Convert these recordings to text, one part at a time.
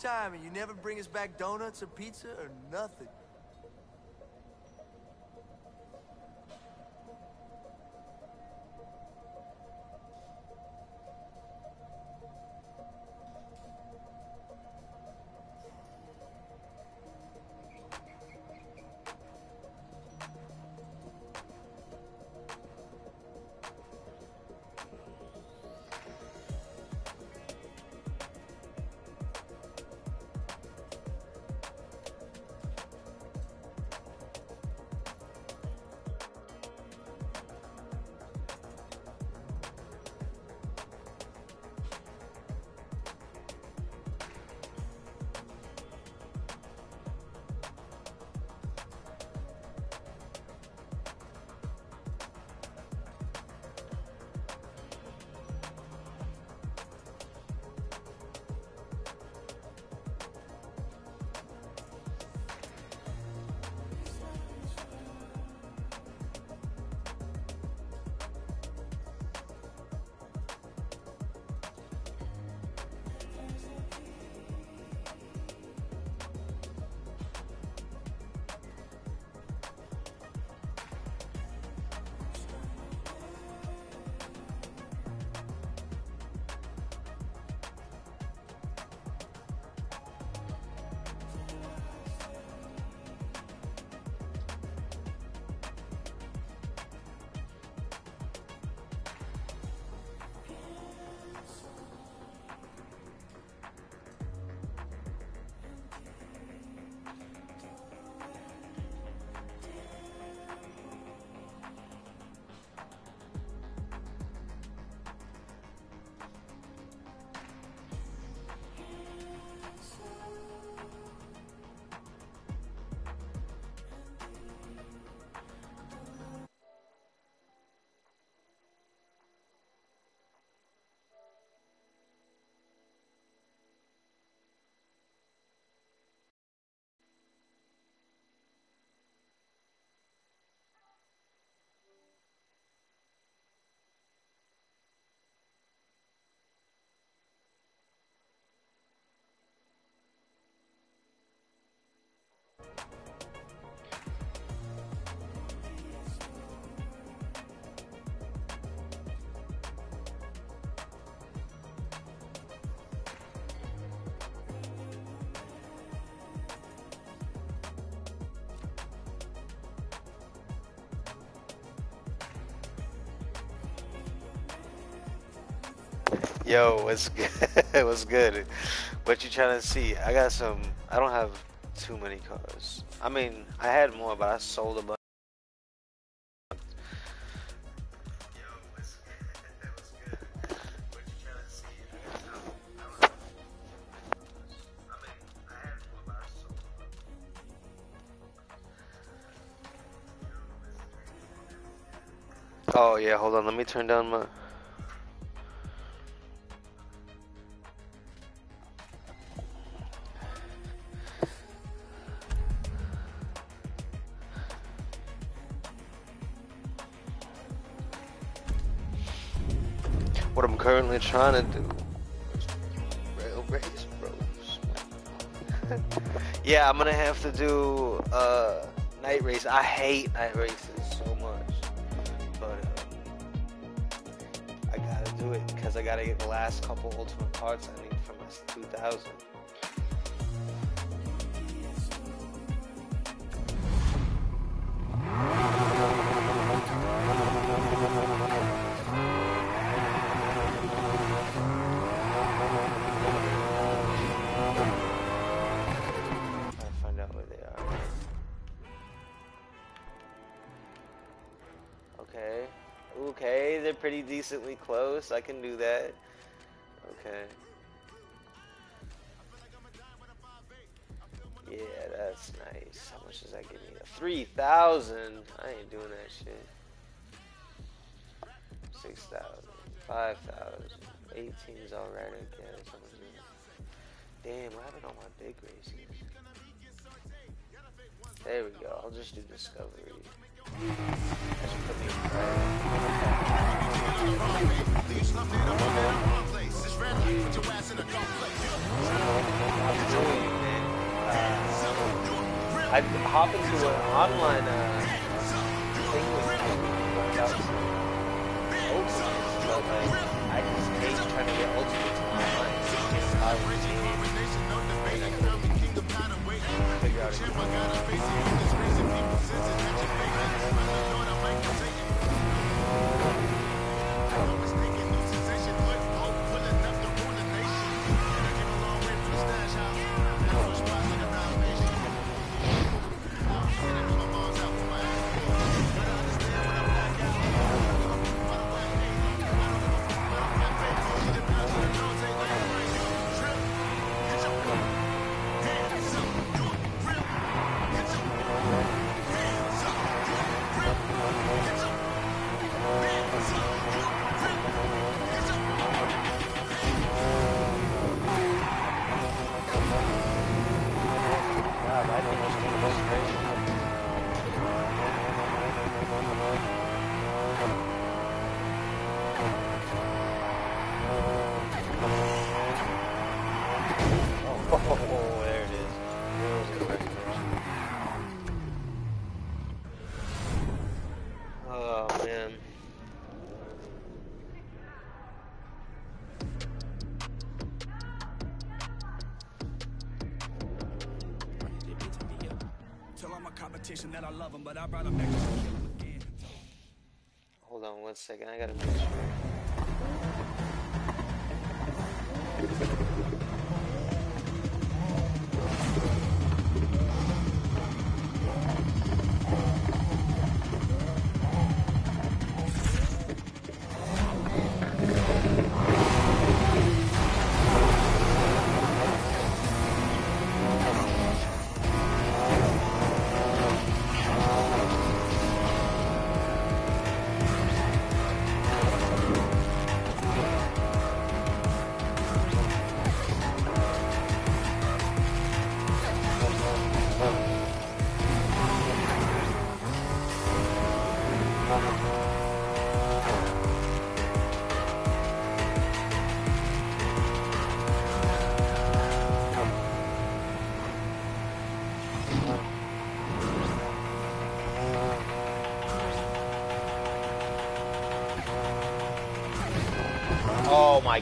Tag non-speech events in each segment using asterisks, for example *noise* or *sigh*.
time and you never bring us back donuts or pizza or nothing. Yo, what's *laughs* good? what's good? What you trying to see? I got some. I don't have too many cars. I mean, I had more, but I sold a bunch. Oh yeah, hold on. Let me turn down my. Trying to do. Rail race bros. *laughs* yeah, I'm gonna have to do uh, night race. I hate night races so much, but uh, I gotta do it because I gotta get the last couple ultimate parts I need for my 2000. Decently close. I can do that. Okay. Yeah, that's nice. How much does that give me? 3,000? I ain't doing that shit. 6,000. 5,000. 18's alright, I guess. I'm gonna do that. Damn, what happened on my big races? There we go. I'll just do Discovery. That's put me Uh, I hop into an online uh, thing with but like I just hate trying to get ultimates online. Hard figure out. God, I brought to kill 'em again. Hold on one second. I gotta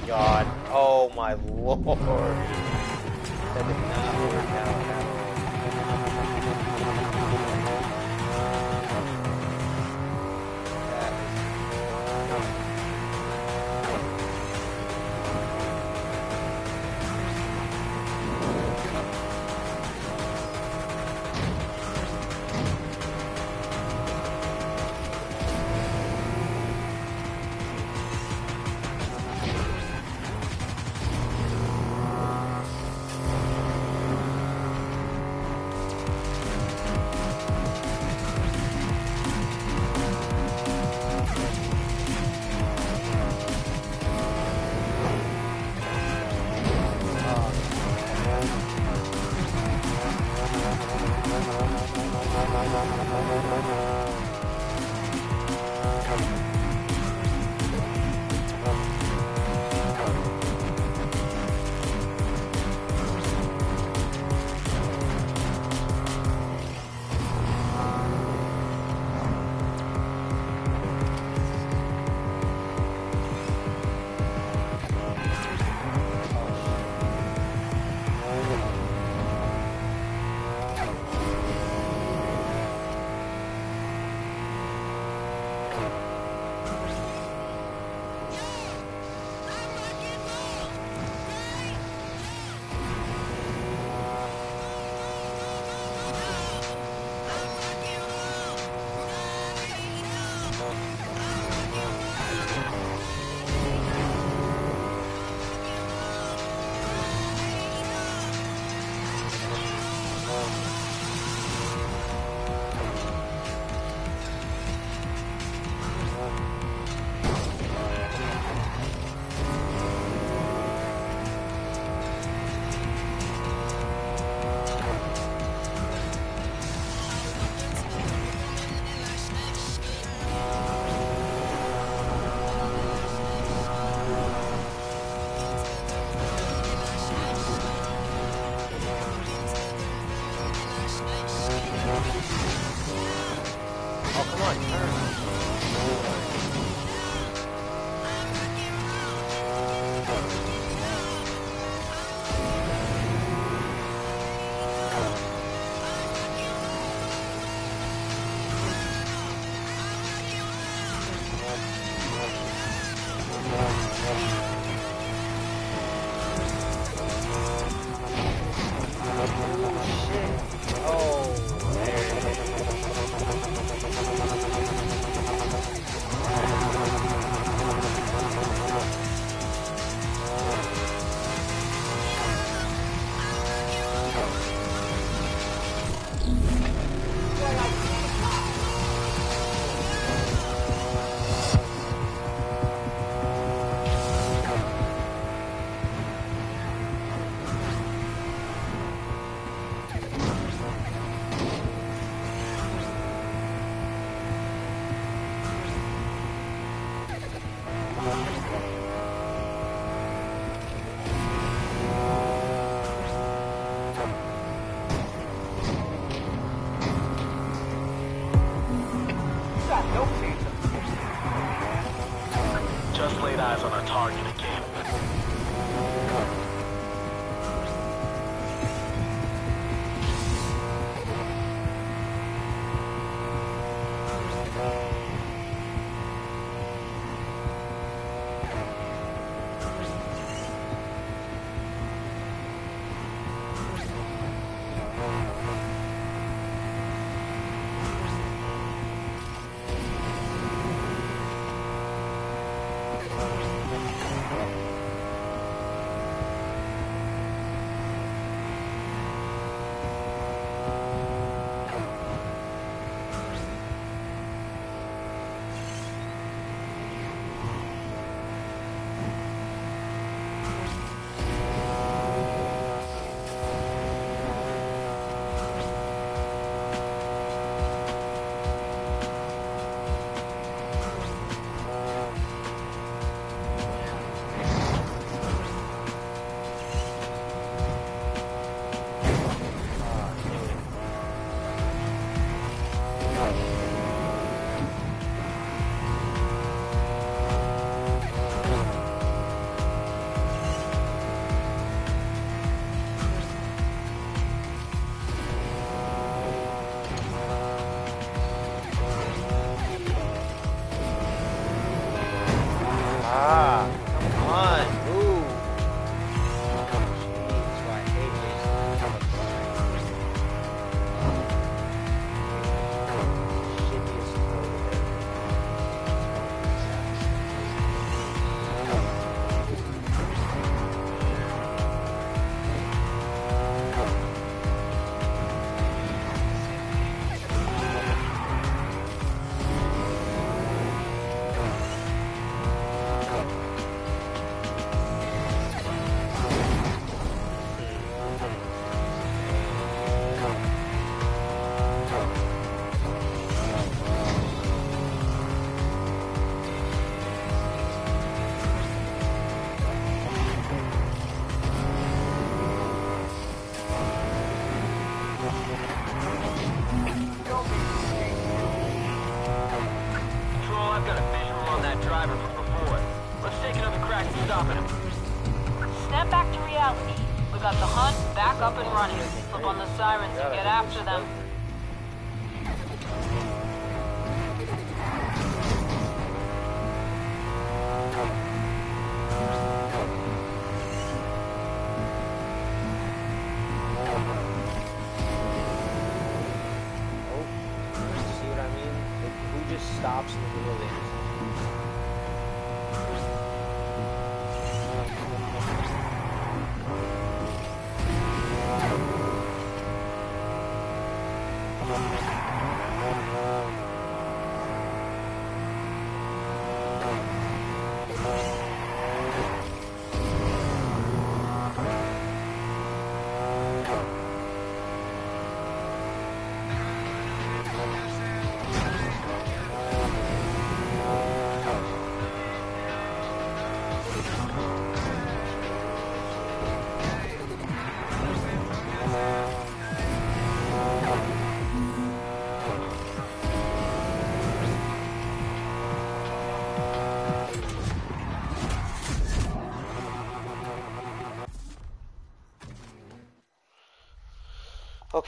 my god. Oh my lord.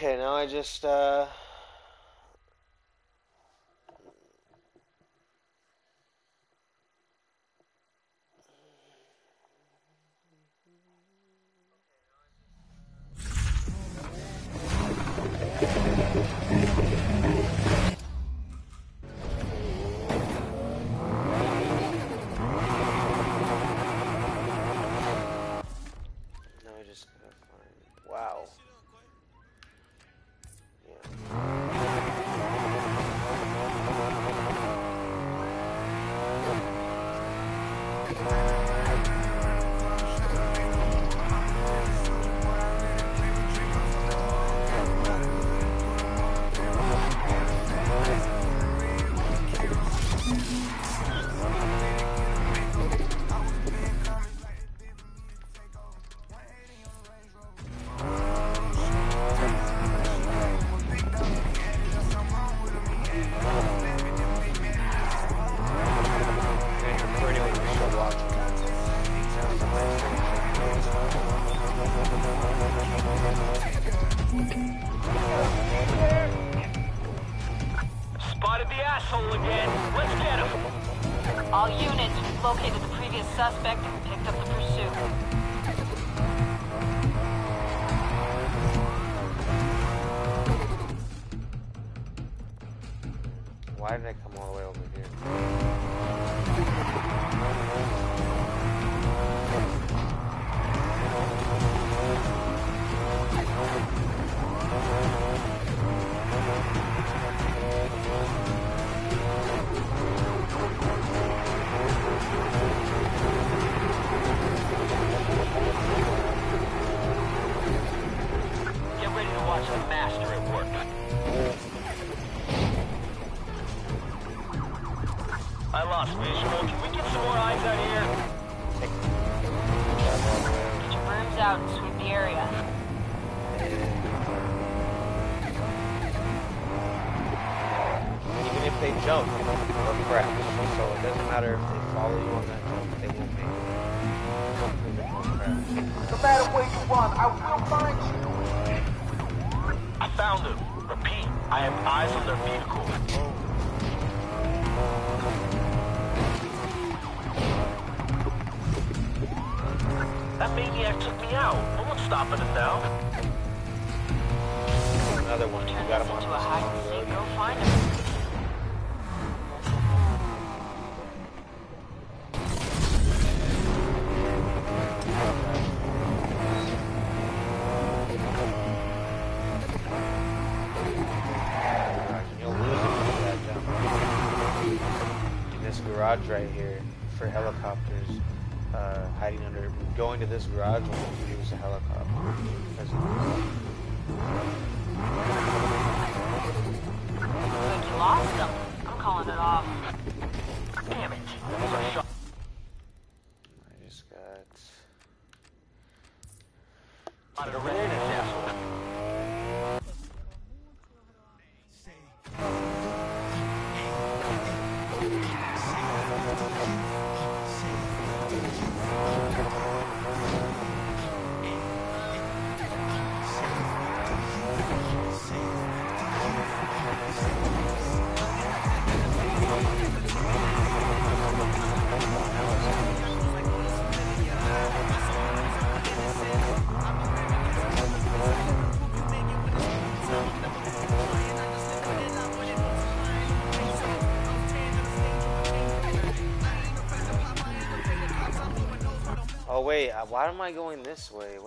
Okay, now I just, uh... garage right here for helicopters, uh, hiding under, going to this garage when we use a helicopter. I think you lost them. I'm calling it off. Damn it. I just got... why am I going this way?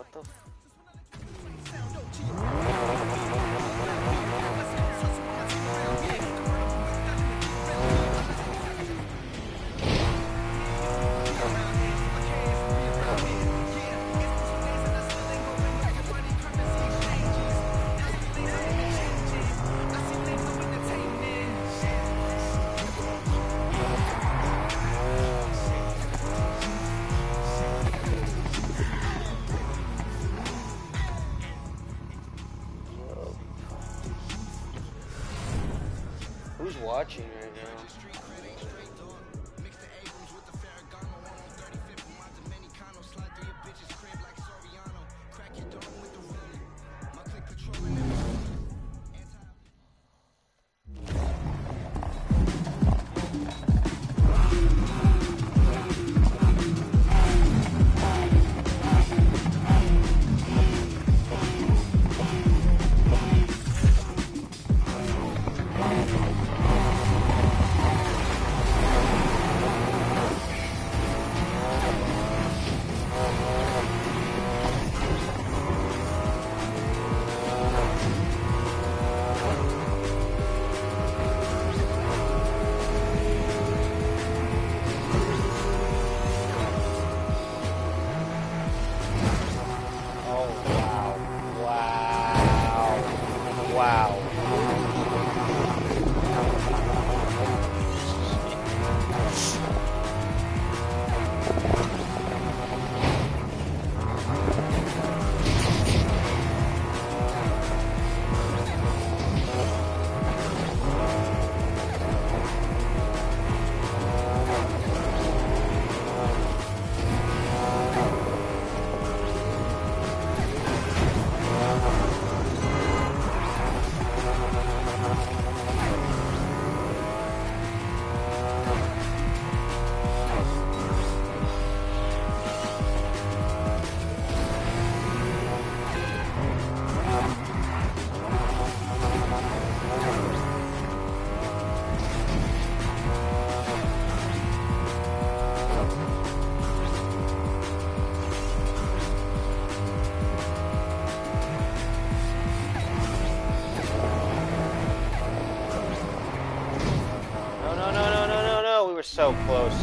so close.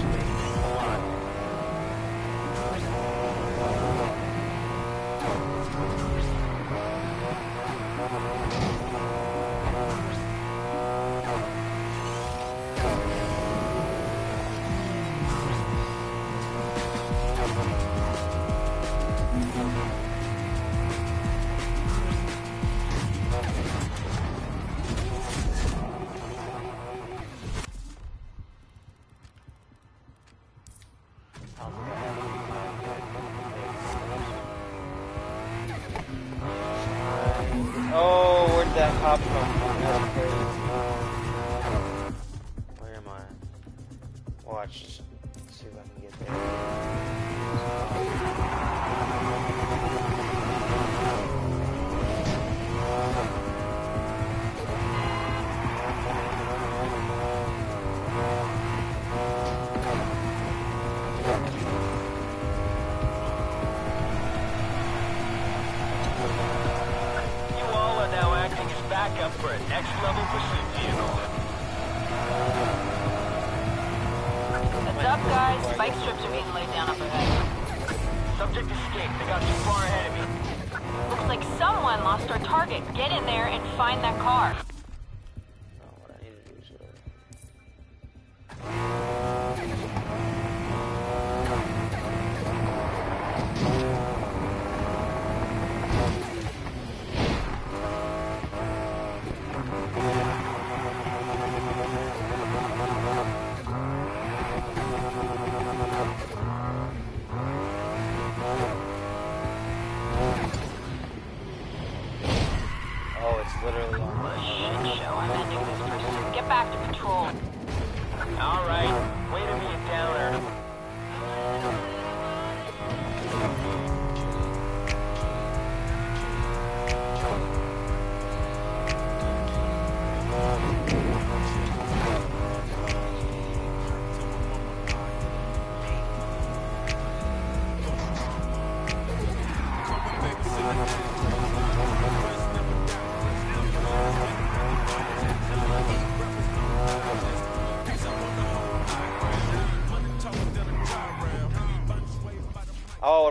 back to patrol.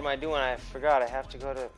am I doing? I forgot. I have to go to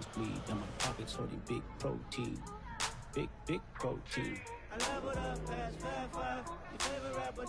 toes bleed. And my pockets holding big protein. Big, big protein. I up past 5-5. Your favorite rapper,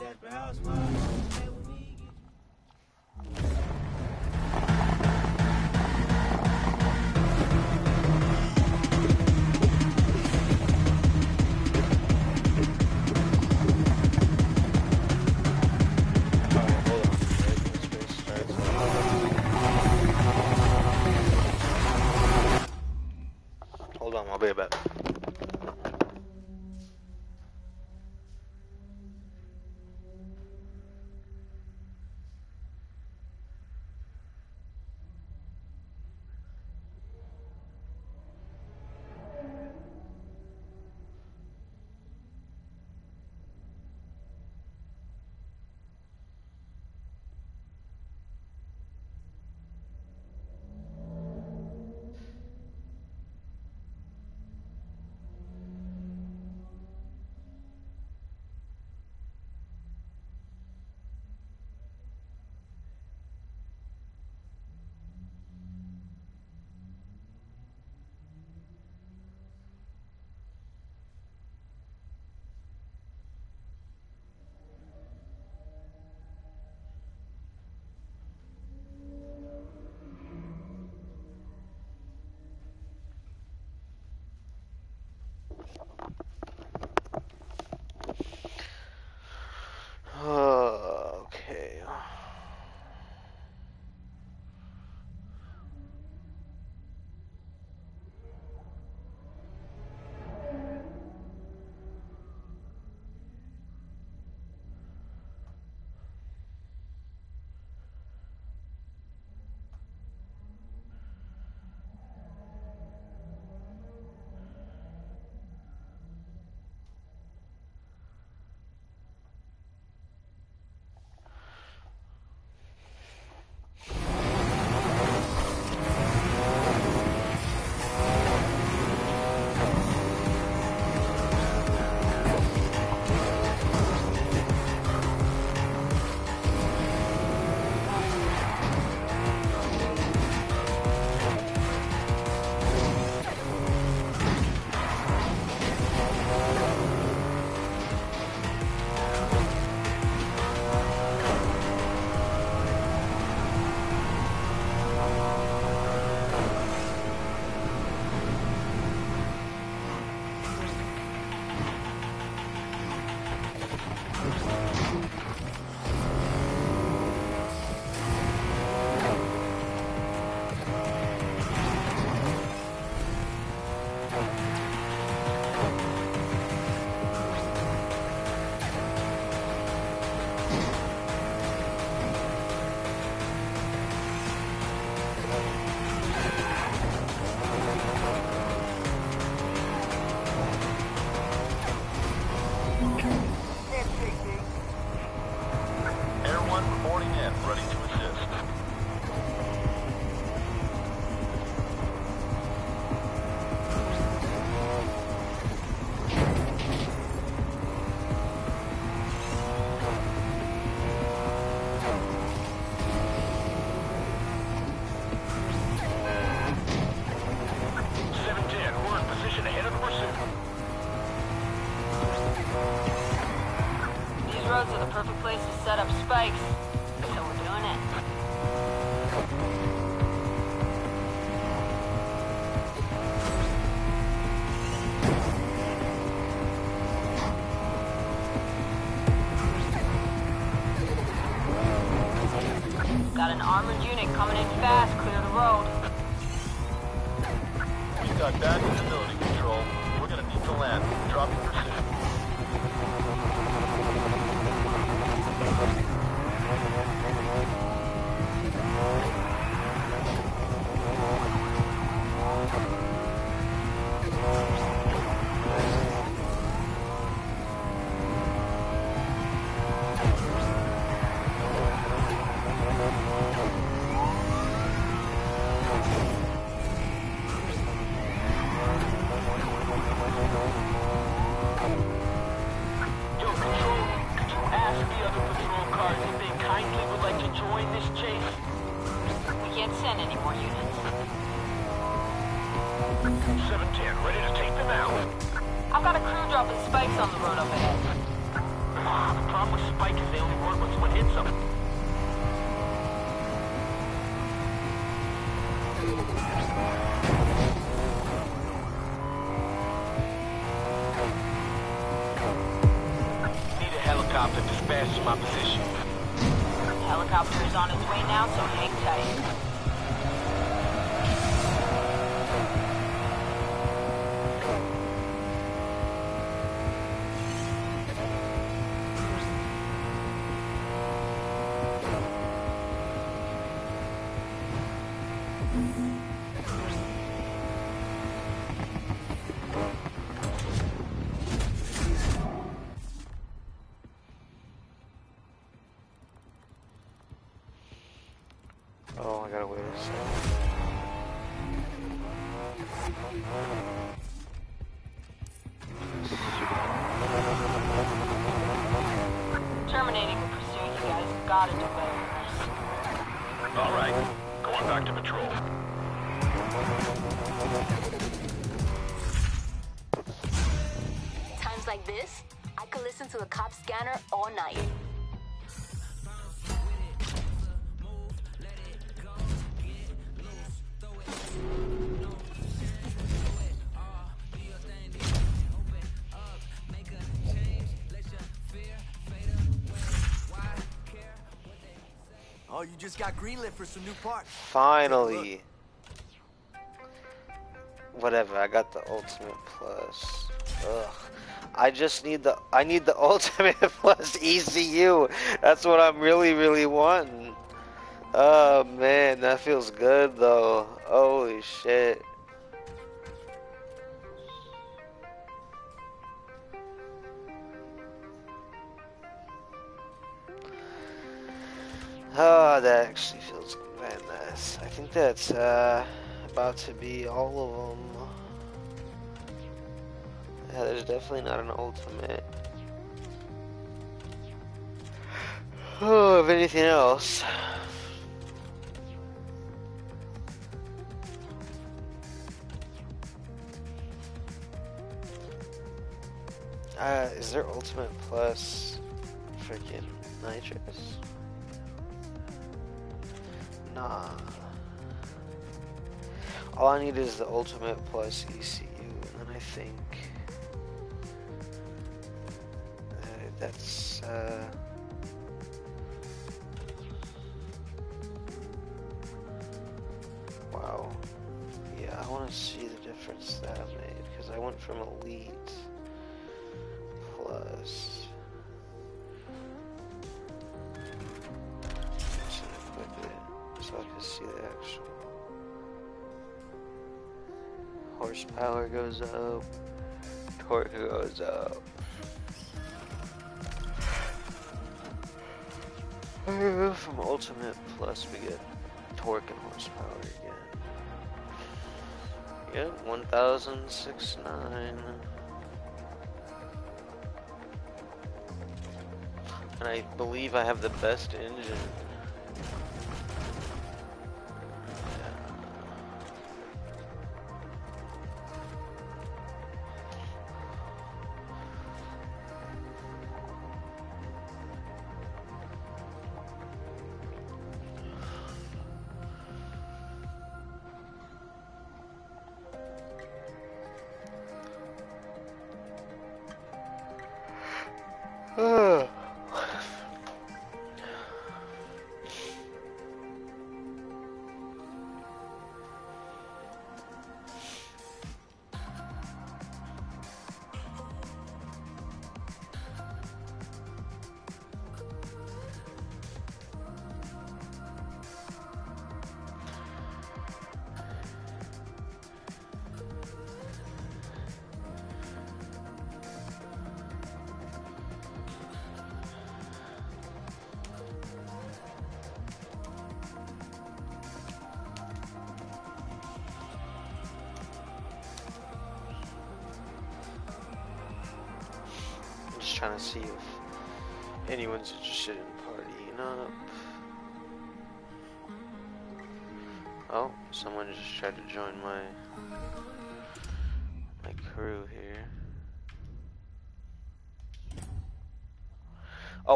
incoming. my just got greenlit for some new parts. Finally. Whatever, I got the ultimate plus. Ugh. I just need the I need the *laughs* ultimate plus ECU. That's what I'm really really wanting. Oh man, that feels good though. Holy shit. Oh, that actually feels very nice. I think that's uh, about to be all of them. Yeah, there's definitely not an ultimate. Oh, if anything else. Uh, is there ultimate plus freaking nitrous? Nah. All I need is the ultimate plus ECU, and then I think uh, that's. Uh, wow. Yeah, I want to see the difference that I made because I went from elite plus. I can see the actual horsepower goes up, torque goes up. From ultimate plus we get torque and horsepower again. Yep, 1069. And I believe I have the best engine.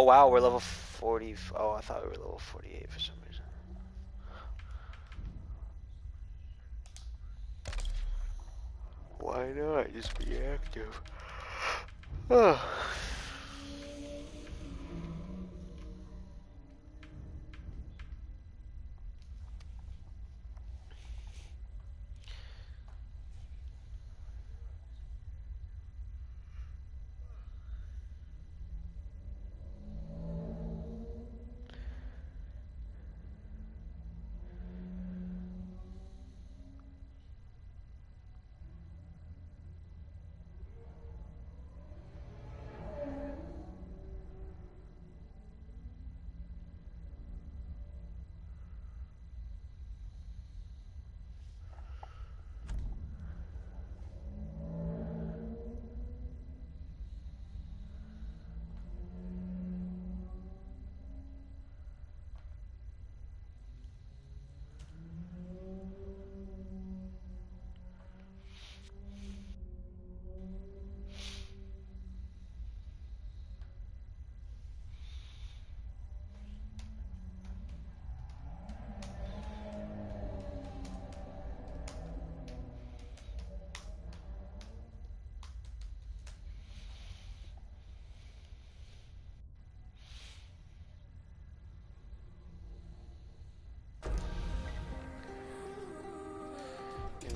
Wow, we're level 40. Oh, I thought we were level 48 for some reason. Why not? Just be active. *sighs* *sighs* Ugh.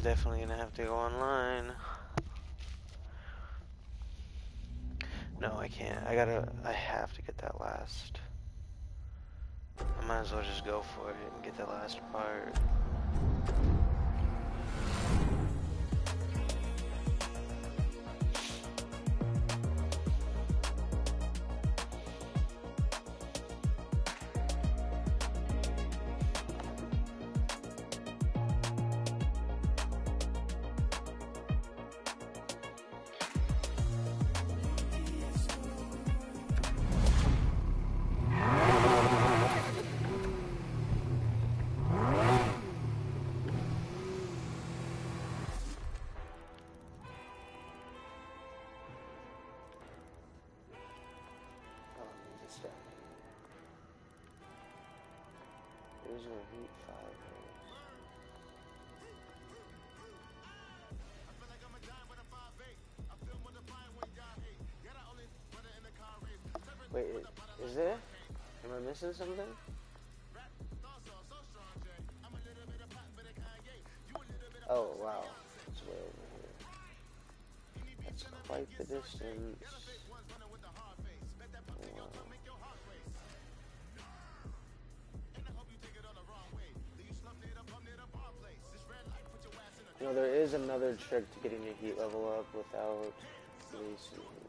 Definitely gonna have to go online. No, I can't. I gotta. I have to get that last. I might as well just go for it and get the last part. Is there? Am I missing something? Oh wow, it's way over here. That's quite the distance. Wow. You know, there is another trick to getting your heat level up without racing.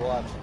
watching,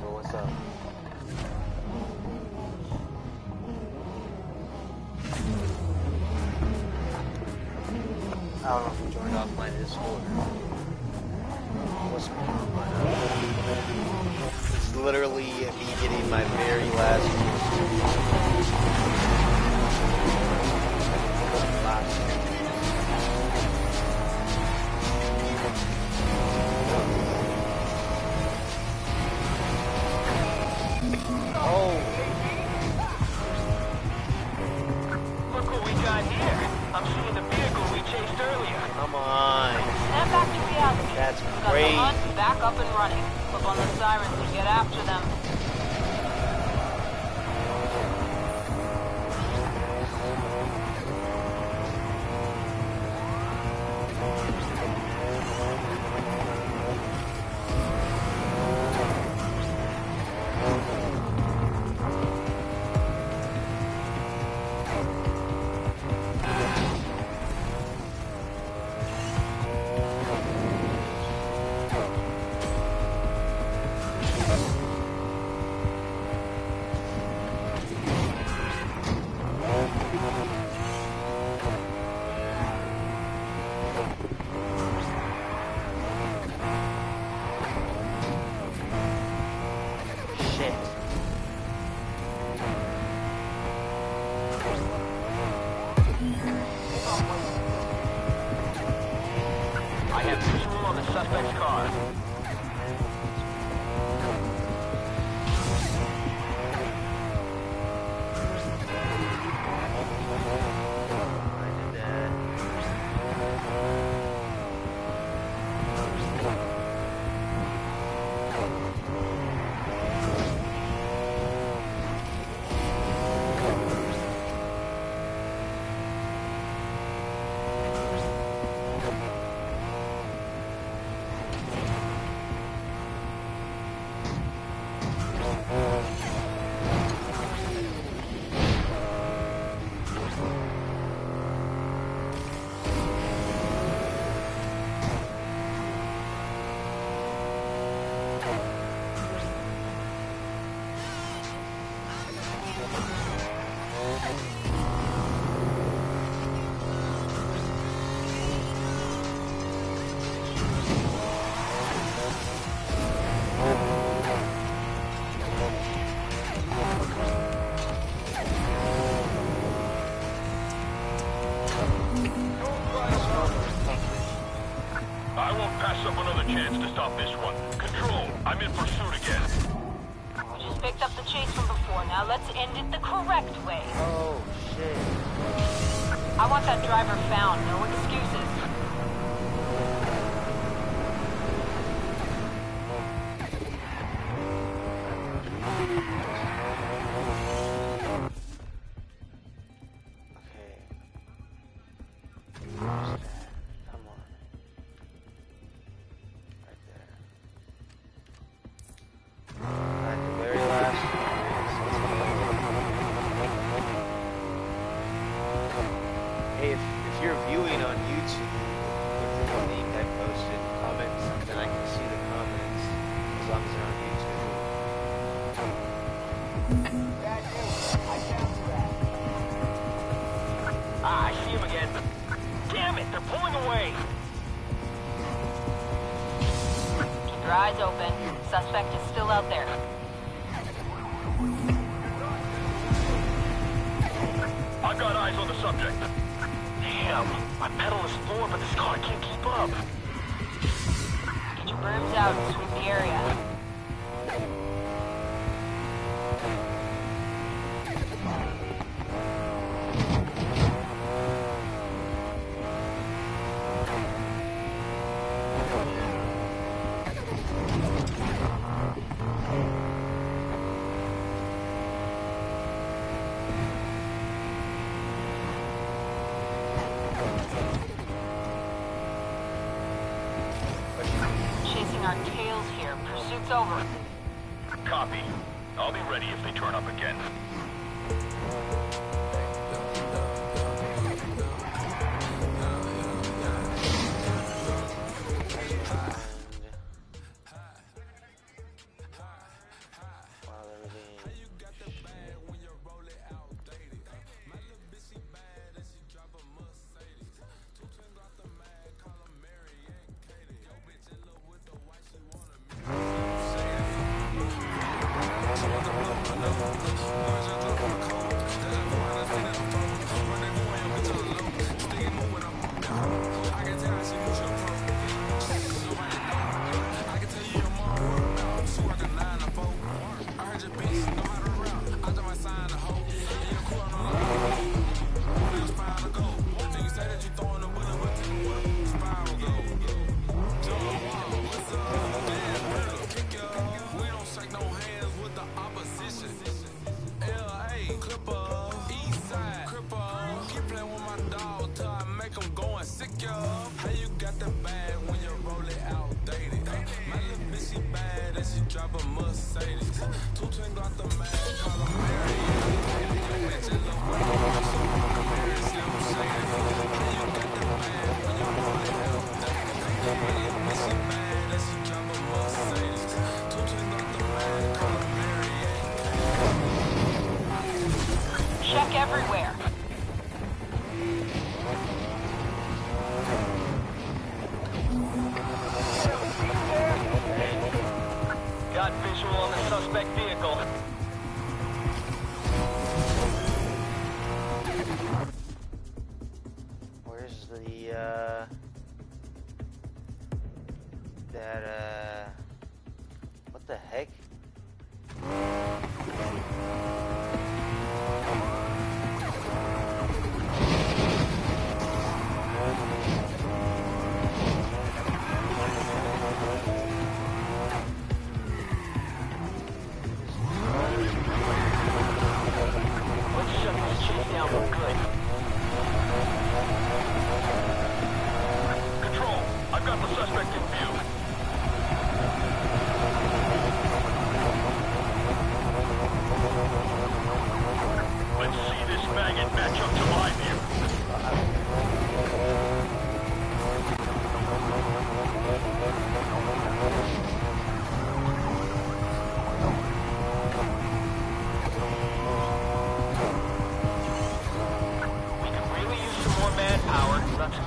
stop this one.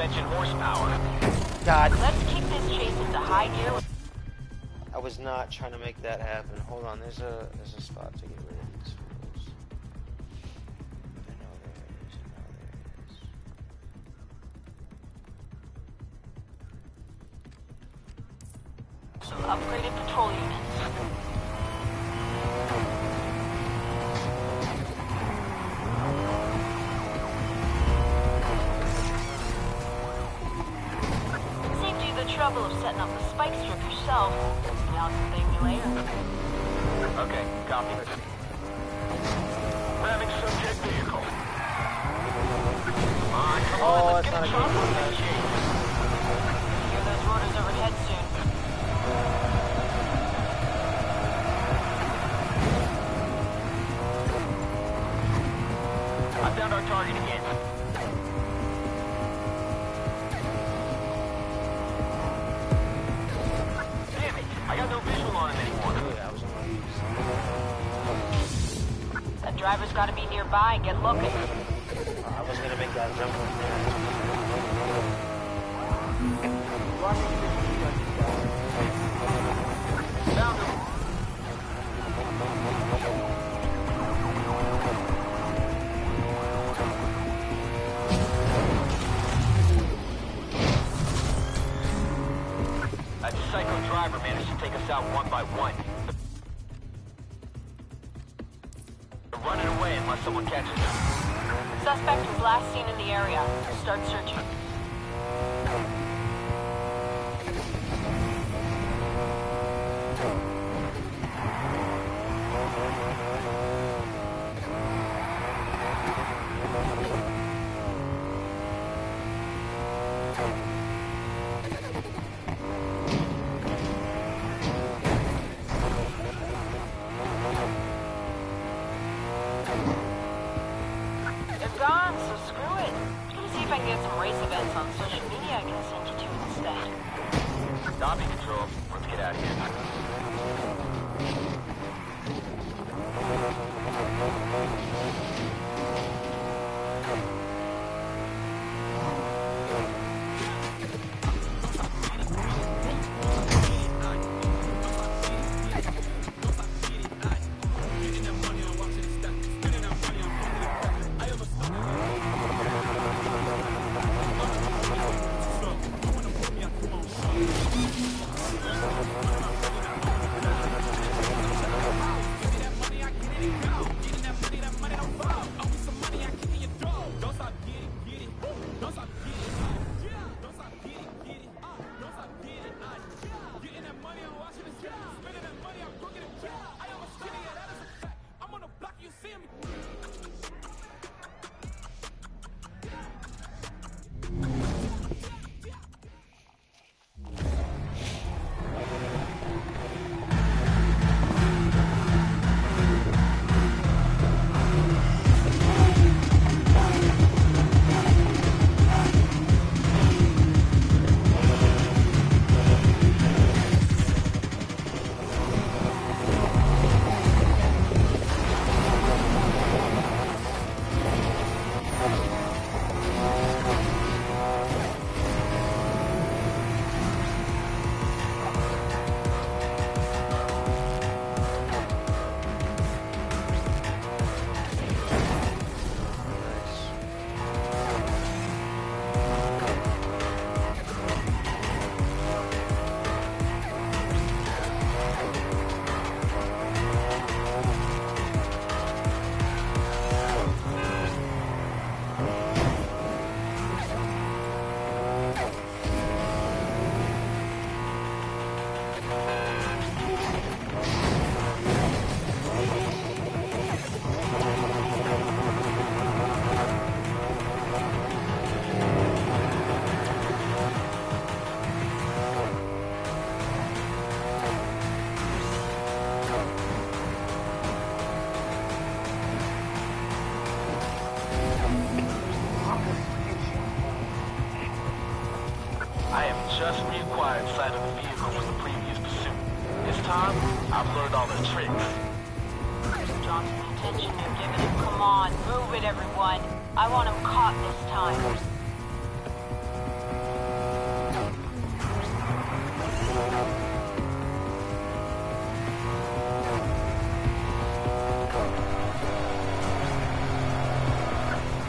mention horsepower. God. Let's kick this chase into high gear. I was not trying to make that happen. Hold on, there's a there's a spot to get.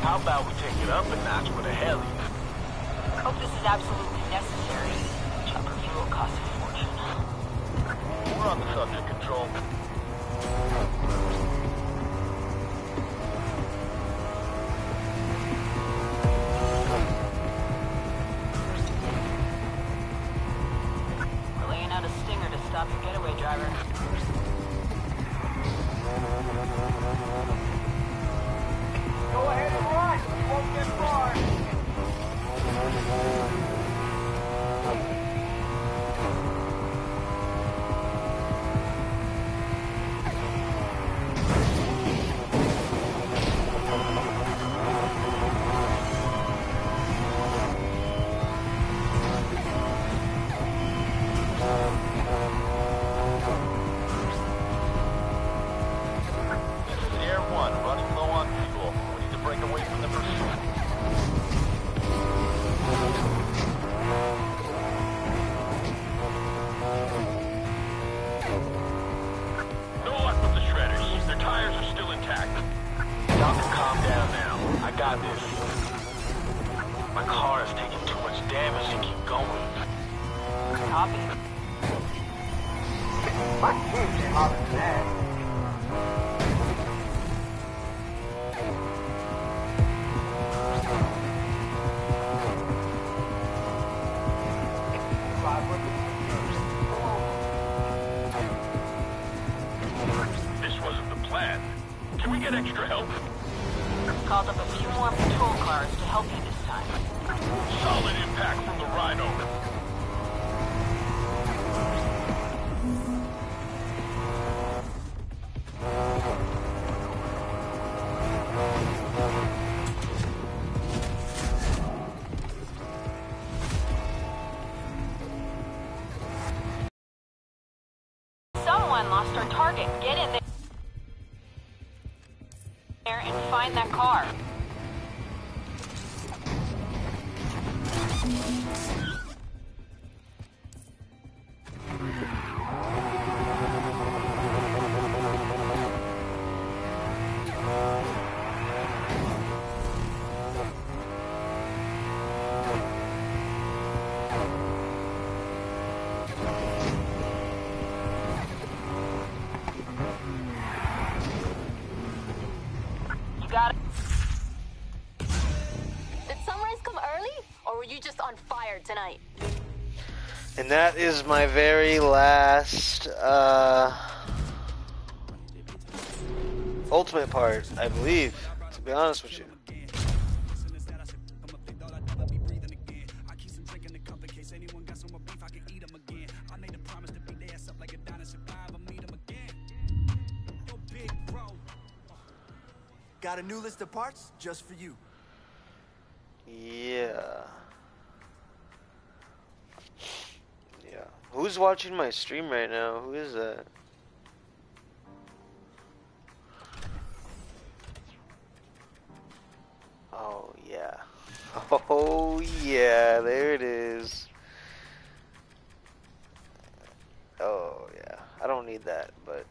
How about we take it up a notch with a heli? Hope this is absolutely necessary. Chopper fuel costs a fortune. We're on the subject control. Tonight? And that is my very last uh, ultimate part, I believe. To be honest with you. Got a new list of parts just for you. Yeah. Yeah. Who's watching my stream right now? Who is that? Oh, yeah. *laughs* Oh, yeah. There it is. Oh, yeah. I don't need that, but.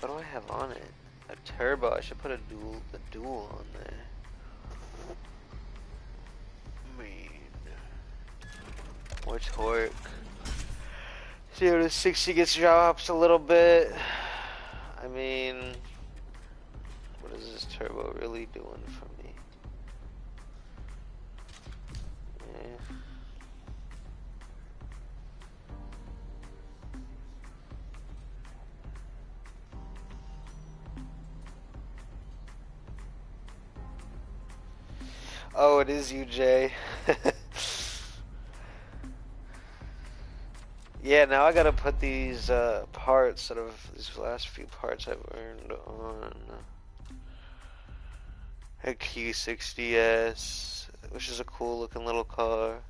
What do I have on it? A turbo. I should put a dual, a dual on there. Man. More torque. Zero to sixty gets drops a little bit. I mean, what is this turbo really doing for me? Eh. Oh, it is you, Jay. *laughs* yeah, now I gotta put these uh, parts of these last few parts I've earned on. A Q60S, which is a cool looking little car.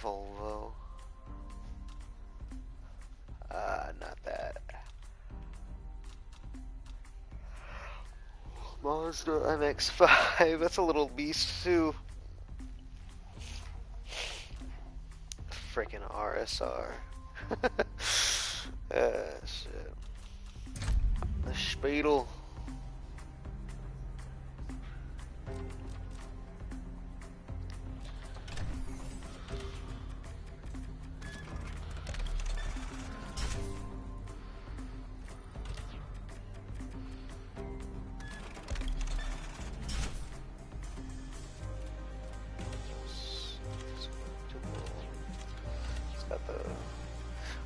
Volvo. Uh, not that. Mazda MX-5, *laughs* that's a little beast too. Freaking RSR. *laughs* ah, shit. The Speedle.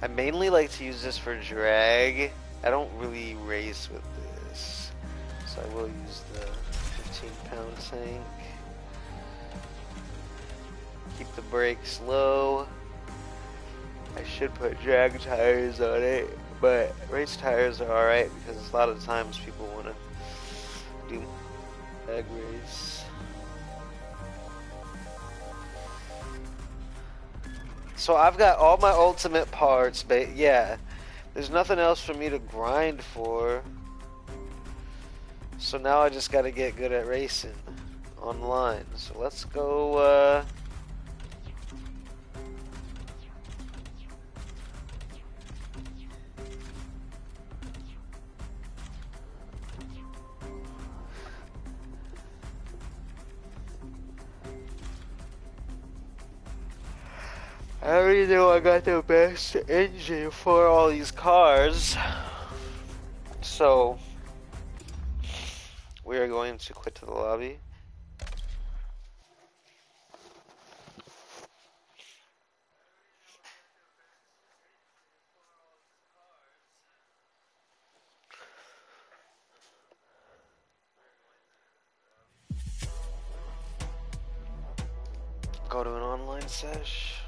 I mainly like to use this for drag. I don't really race with this, so I will use the 15 pound tank. Keep the brakes low. I should put drag tires on it, but race tires are alright because a lot of times people want to do drag race. So I've got all my ultimate parts, but yeah, there's nothing else for me to grind for. So now I just got to get good at racing online. So let's go. Uh, I got the best engine for all these cars. So, we are going to quit to the lobby. Go to an online sesh.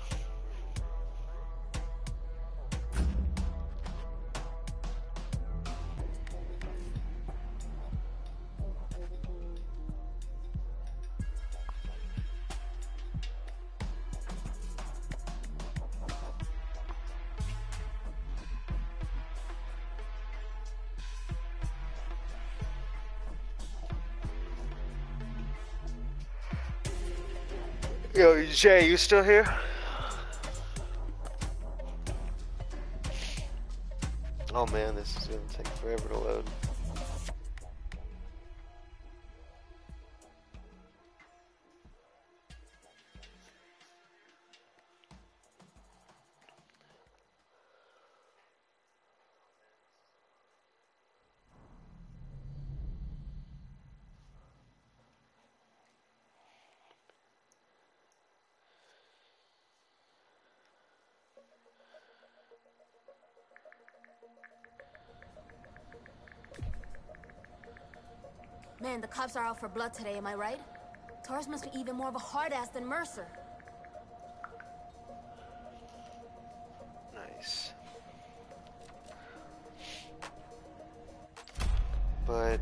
Jay, you still here? Oh man, this is gonna take forever to load. Cops are out for blood today, am I right? Torres must be even more of a hard ass than Mercer. Nice. But,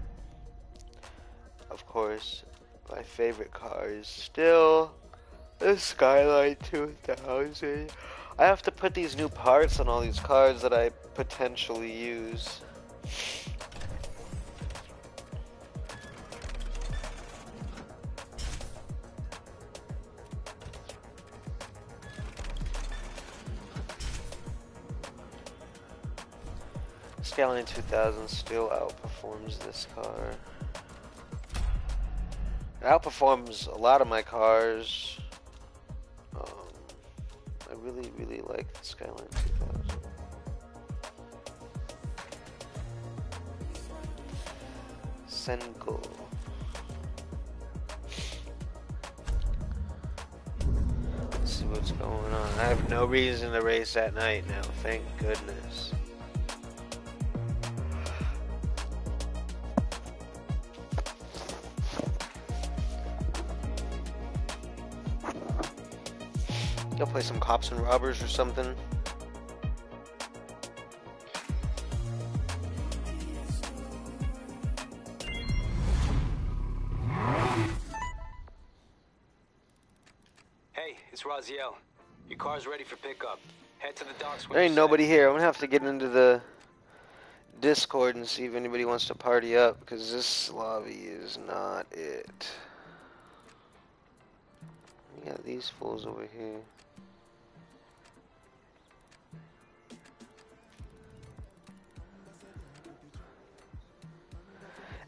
of course, my favorite car is still the Skyline 2000. I have to put these new parts on all these cars that I potentially use. Skyline 2000 still outperforms this car. It outperforms a lot of my cars. Um, I really, really like the Skyline 2000. Senko. Let's see what's going on. I have no reason to race at night now, thank goodness. play some cops and robbers or something. Hey, it's Raziel. Your car's ready for pickup. Head to the docks. There ain't nobody here. I'm gonna have to get into the Discord and see if anybody wants to party up, because this lobby is not it. We got these fools over here.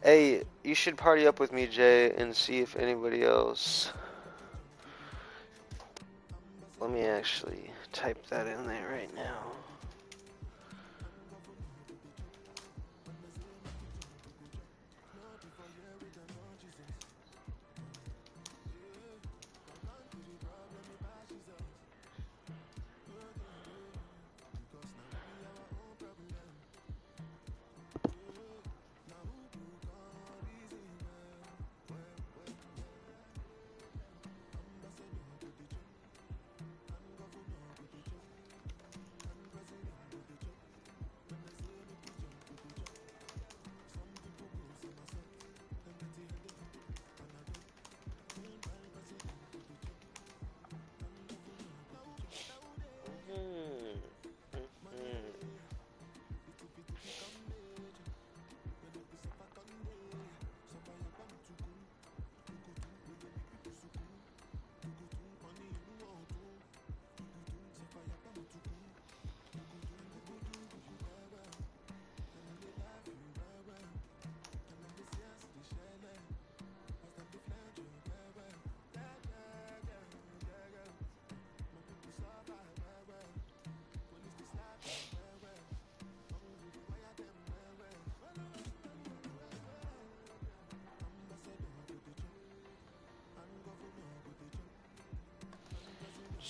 Hey, you should party up with me, Jay, and see if anybody else. Let me actually type that in there right now.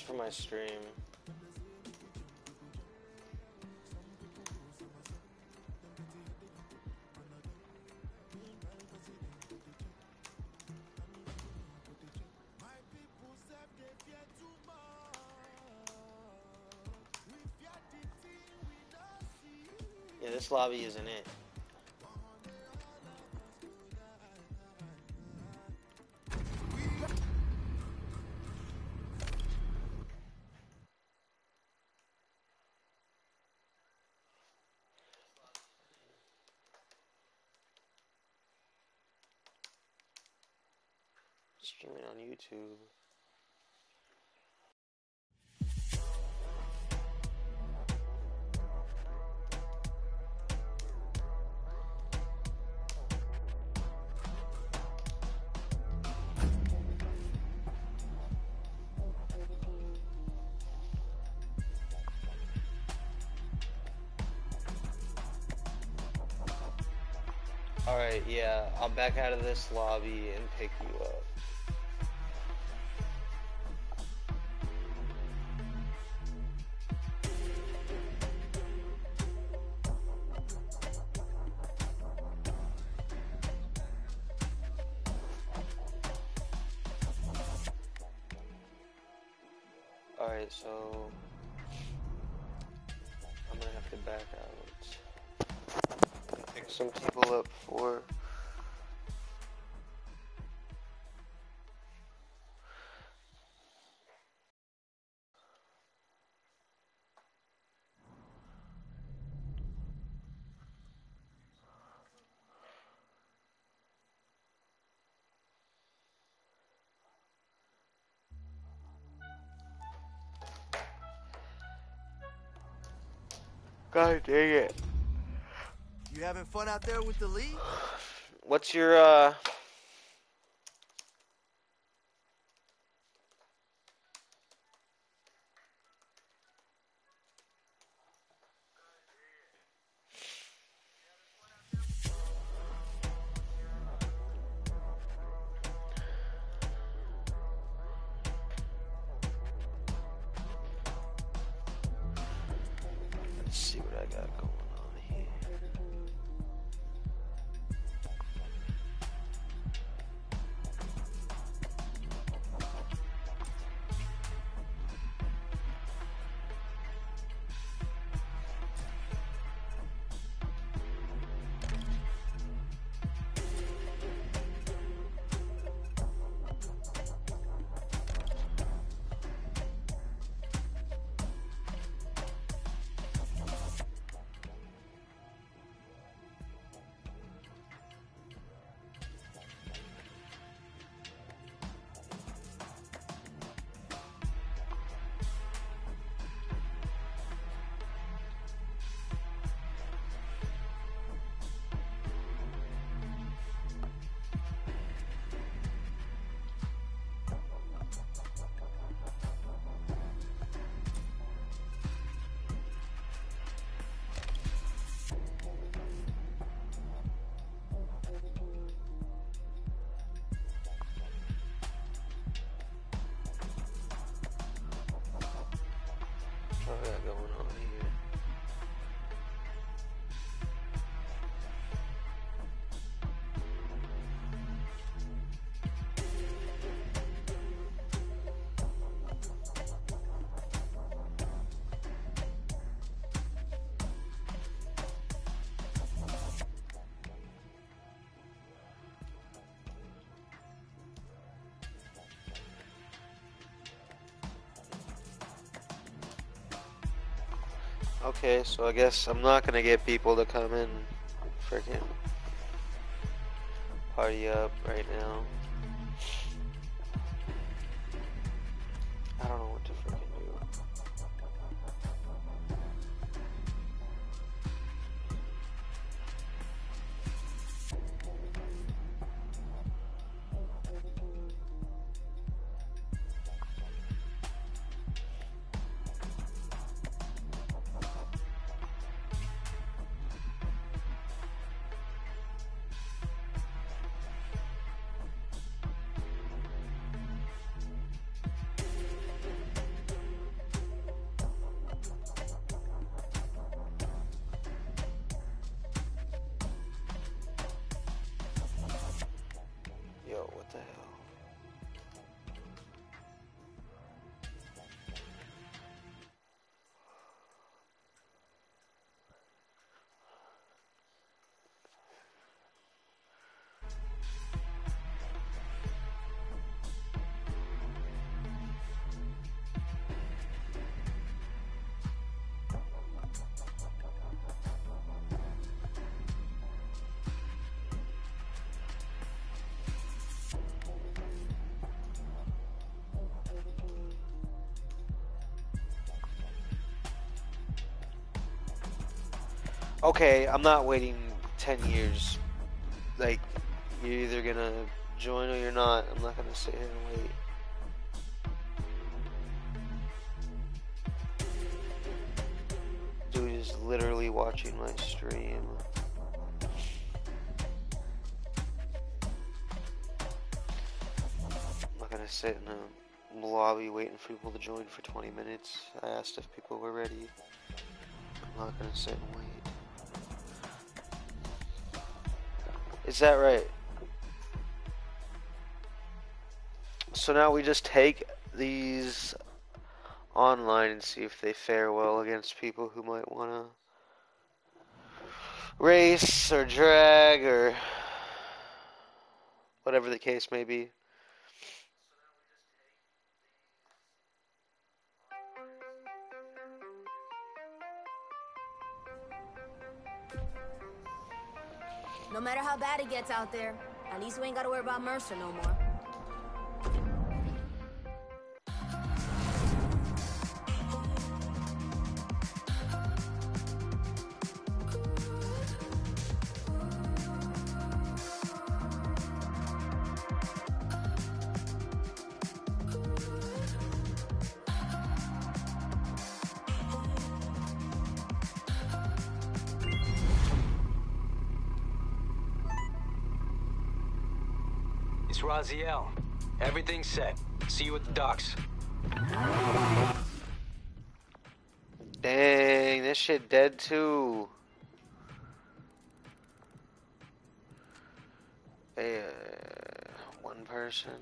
For my stream. Yeah, this lobby isn't it. Alright, yeah, I'm back out of this lobby and God dang it. You having fun out there with the league? What's your uh Okay, so I guess I'm not gonna get people to come in freaking party up right now. Okay, I'm not waiting 10 years. Like, you're either gonna join or you're not. I'm not gonna sit here and wait. Dude is literally watching my stream. I'm not gonna sit in a lobby waiting for people to join for 20 minutes. I asked if people were ready. I'm not gonna sit and wait. Is that right? So now we just take these online and see if they fare well against people who might want to race or drag or whatever the case may be. No matter how bad it gets out there, at least we ain't gotta worry about Mercer no more. Set. See you at the docks. Dang, this shit dead too. Hey, uh, one person.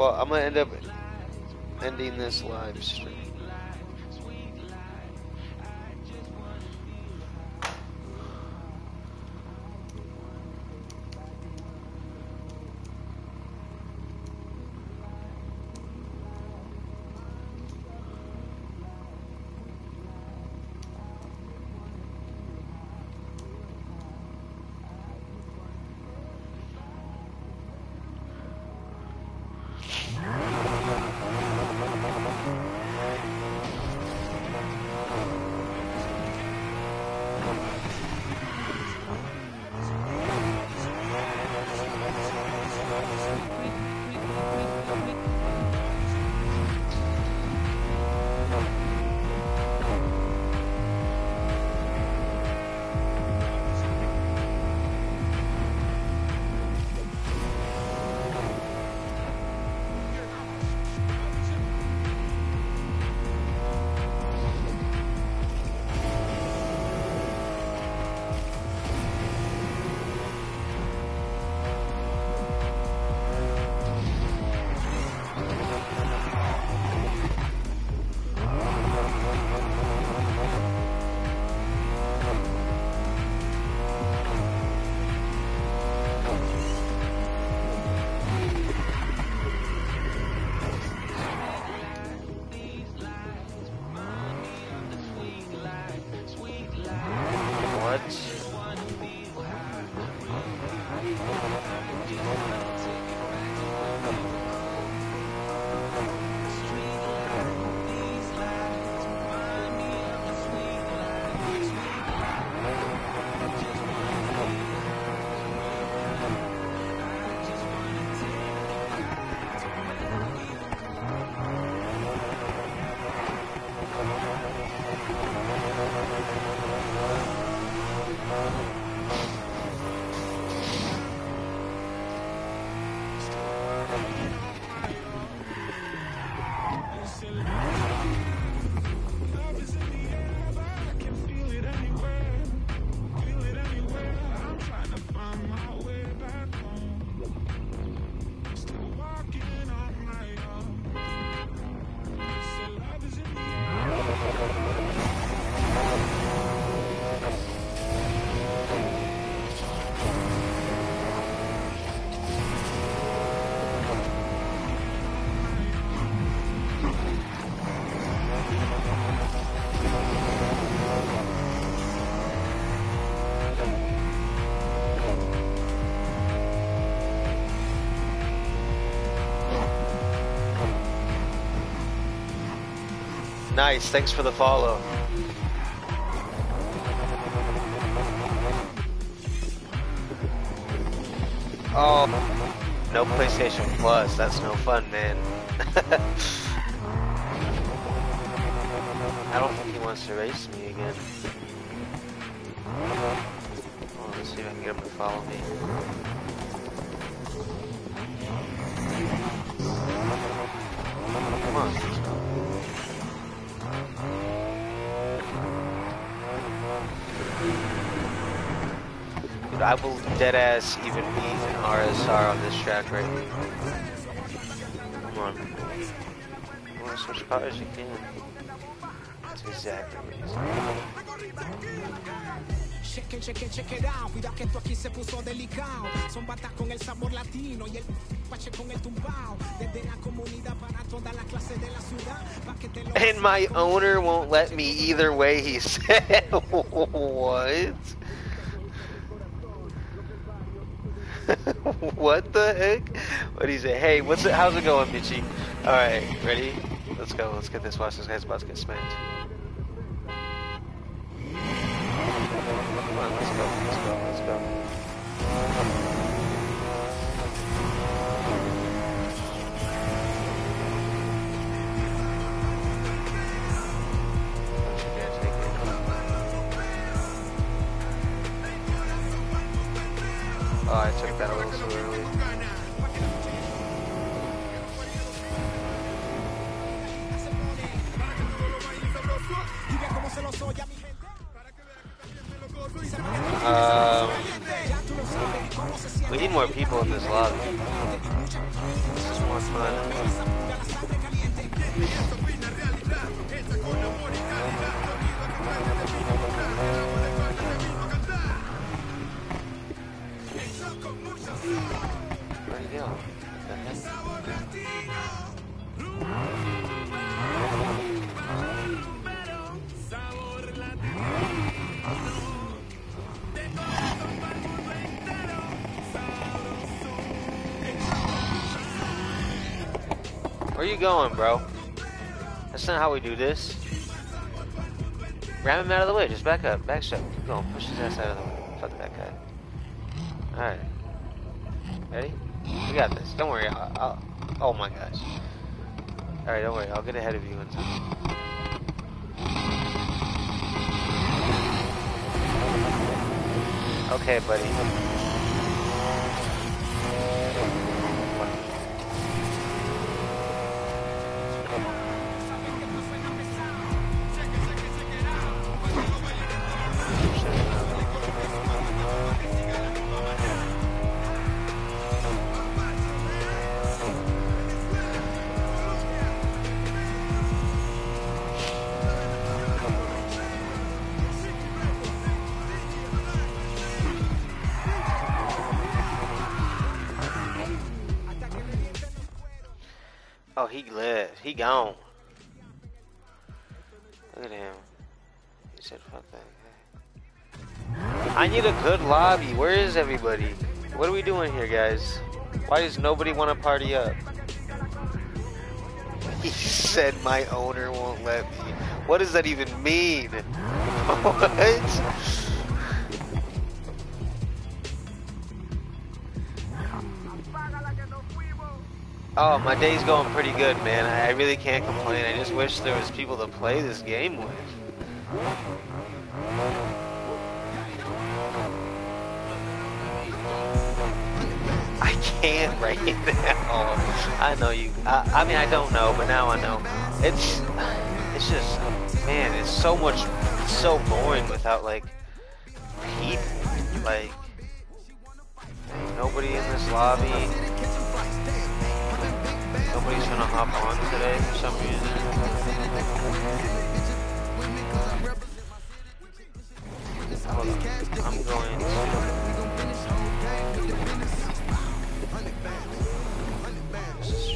Well, I'm gonna end up ending this live stream. Nice, thanks for the follow. Oh, no PlayStation Plus. That's no fun, man. *laughs* I don't think he wants to race me again. Let's see if I can get him to follow me. I will dead ass even beat an RSR on this track right here. Come on. You wanna switch cars? You can. That's exactly what he said. Check it, check it, check it out. Cuida que esto aquí se puso delicado. Son batas con el sabor latino y el pache con el tumbao. Desde la comunidad para toda la clase de la ciudad. Pa' que te lo And my owner won't let me either way, he *laughs* said. what? What the heck? What do you say? Hey, what's it? How's it going, Mitchie? All right, ready? Let's go. Let's get this. Watch this guy's about to get smacked. Not how we do this. Ram him out of the way. Just back up. Back step. Keep going. Push his ass out of the way. Fuck that guy. Alright. Ready? We got this. Don't worry. I'll, I'll, oh my gosh. Alright, don't worry. I'll get ahead of you in time. Okay, buddy. Doing here, guys? Why does nobody want to party up? He said my owner won't let me. What does that even mean? *laughs* what? Oh, my day's going pretty good, man. I I really can't complain. I just wish there was people to play this game with. I can't right *laughs* now. I know you. I, I mean, I don't know, but now I know. It's, it's just, man, it's so much, it's so boring without like people. Like nobody in this lobby. Nobody's gonna hop on today for some reason. I'm going to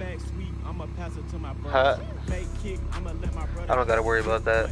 stove. Back sweet, I'ma pass it to my brother. Huh? Fake kick, I'ma let my brother. I don't gotta worry about that.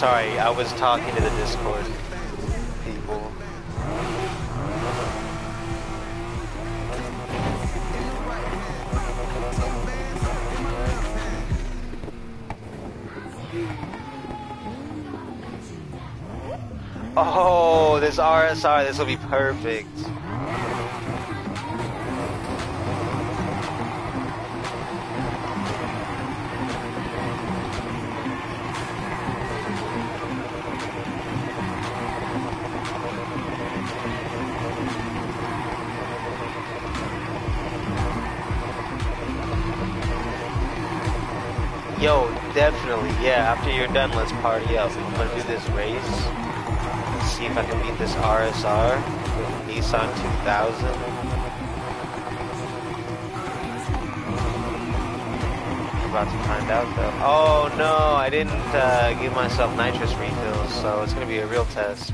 Sorry, I was talking to the Discord people. Oh, this RSR, this will be perfect. Done, let's party up. I'm gonna do this race. See if I can beat this RSR with Nissan 2000. We're about to find out though. Oh no, I didn't uh, give myself nitrous refills, so it's gonna be a real test.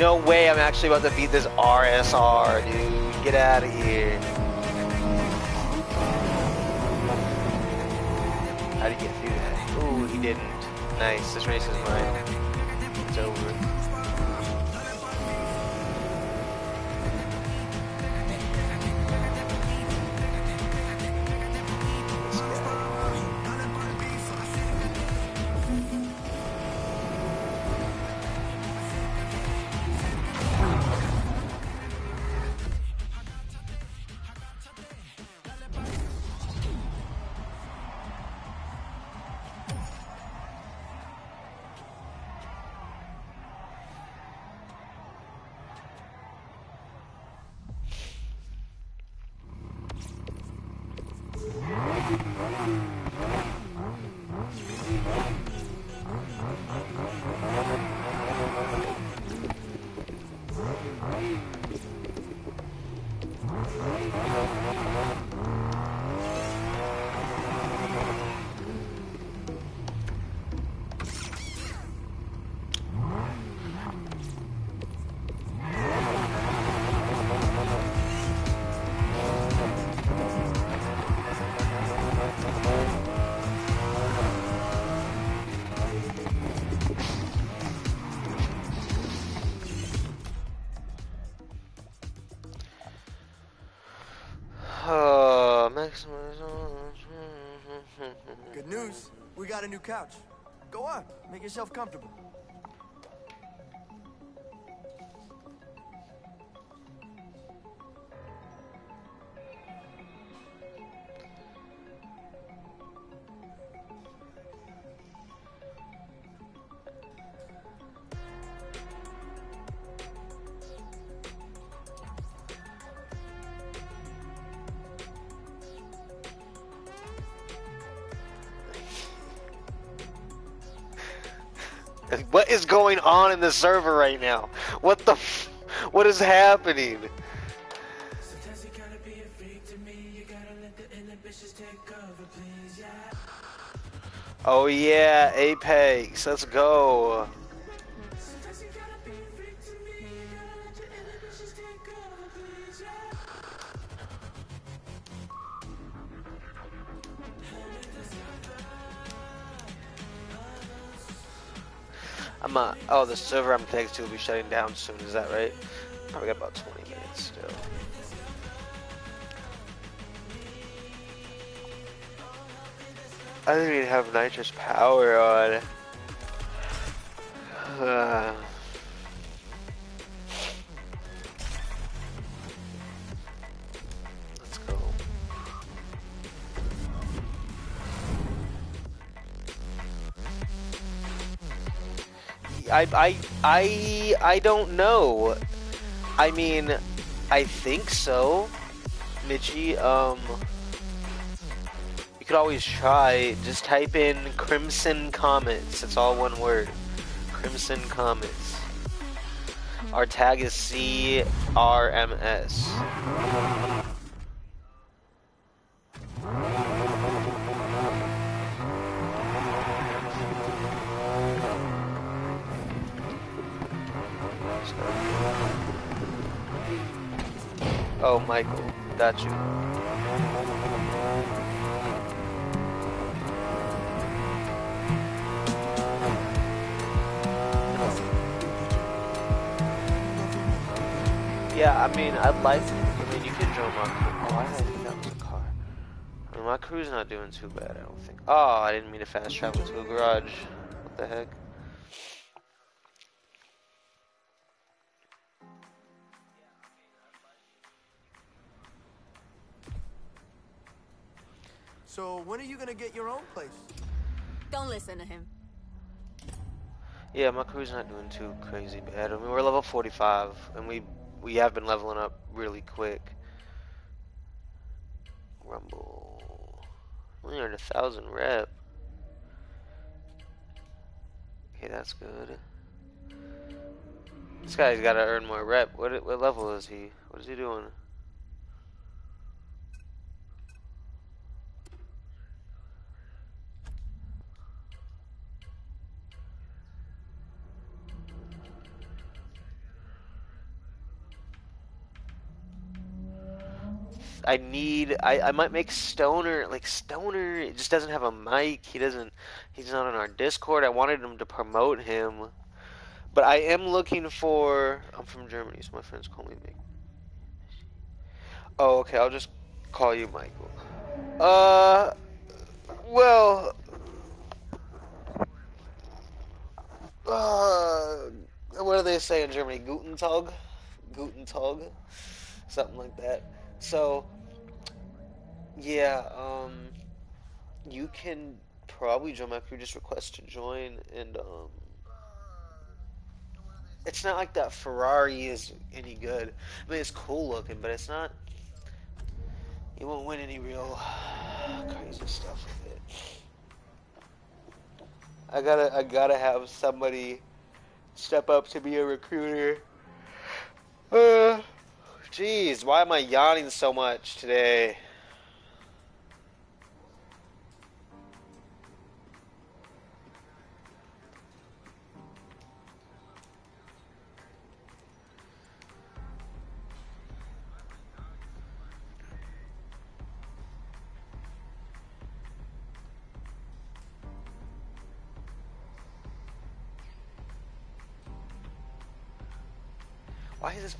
No way I'm actually about to beat this RSR, dude. Get out of here. How did he get through that? Ooh, he didn't. Nice. This race is mine. Make yourself comfortable. On in the server right now? What the What is happening? Oh yeah, Apex, let's go. I'm uh oh the server I'm connected to will be shutting down soon, is that right? Probably got about 20 minutes still. I didn't even have nitrous power on. *sighs* Uh, I I I I don't know. I mean, I think so, Mitchie. Um, you could always try. Just type in Crimson Comets. It's all one word. Crimson Comets. Our tag is CRMS. Oh, Michael, got you. Yeah, I mean, I'd like. I mean, you can join my. Oh, I didn't think that was a car. I mean, my crew's not doing too bad, I don't think. Oh, I didn't mean to fast travel to a garage. What the heck? So when are you gonna get your own place? Don't listen to him. Yeah, my crew's not doing too crazy bad. I mean, we're level 45, and we we have been leveling up really quick. Rumble. We earned a thousand rep. Okay, that's good. This guy's got to earn more rep. What what level is he? What is he doing? I need I, I might make Stoner like Stoner it just doesn't have a mic. He doesn't he's not on our Discord. I wanted him to promote him. But I am looking for I'm from Germany, so my friends call me Mick. Oh, okay, I'll just call you Michael. Uh well uh what do they say in Germany? Guten Tag? Guten Tag? Something like that. So, yeah, um, you can probably join crew. Just request to join, and um, it's not like that Ferrari is any good. I mean, it's cool looking, but it's not. You won't win any real crazy stuff with it. I gotta, I gotta have somebody step up to be a recruiter. Uh, Jeez, why am I yawning so much today?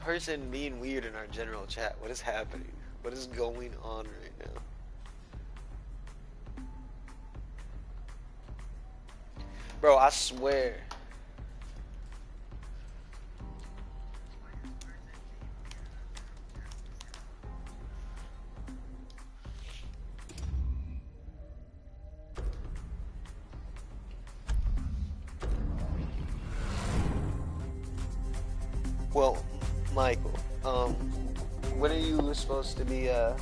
Person being weird in our general chat? What is happening? What is going on right now? Bro, I swear. To be, uh...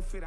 wise said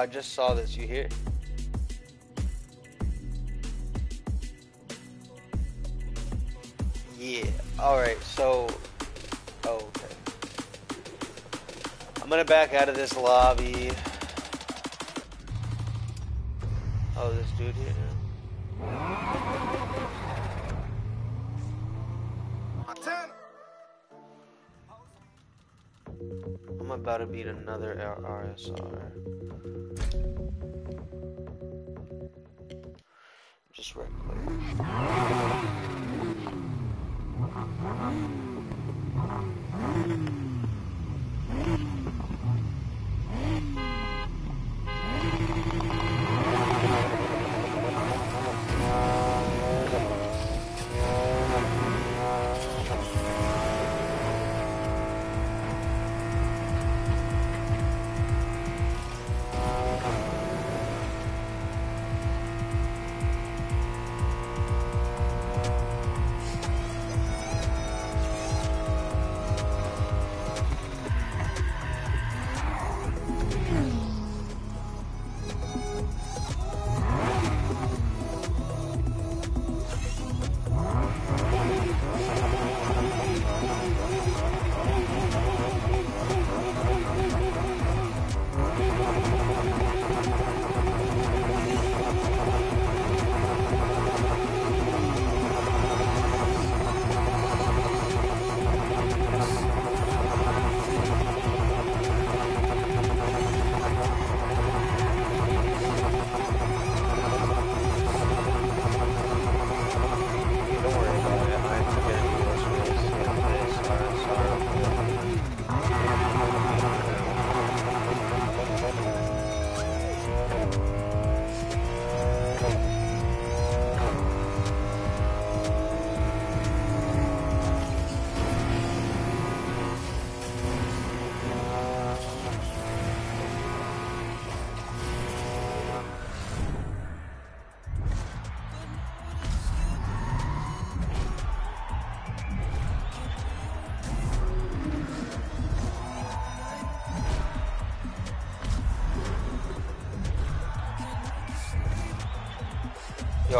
I just saw this. You hear? Yeah. All right. So, oh, okay. I'm gonna back out of this lobby. Oh, this dude here. I'm about to beat another RSR. Quick.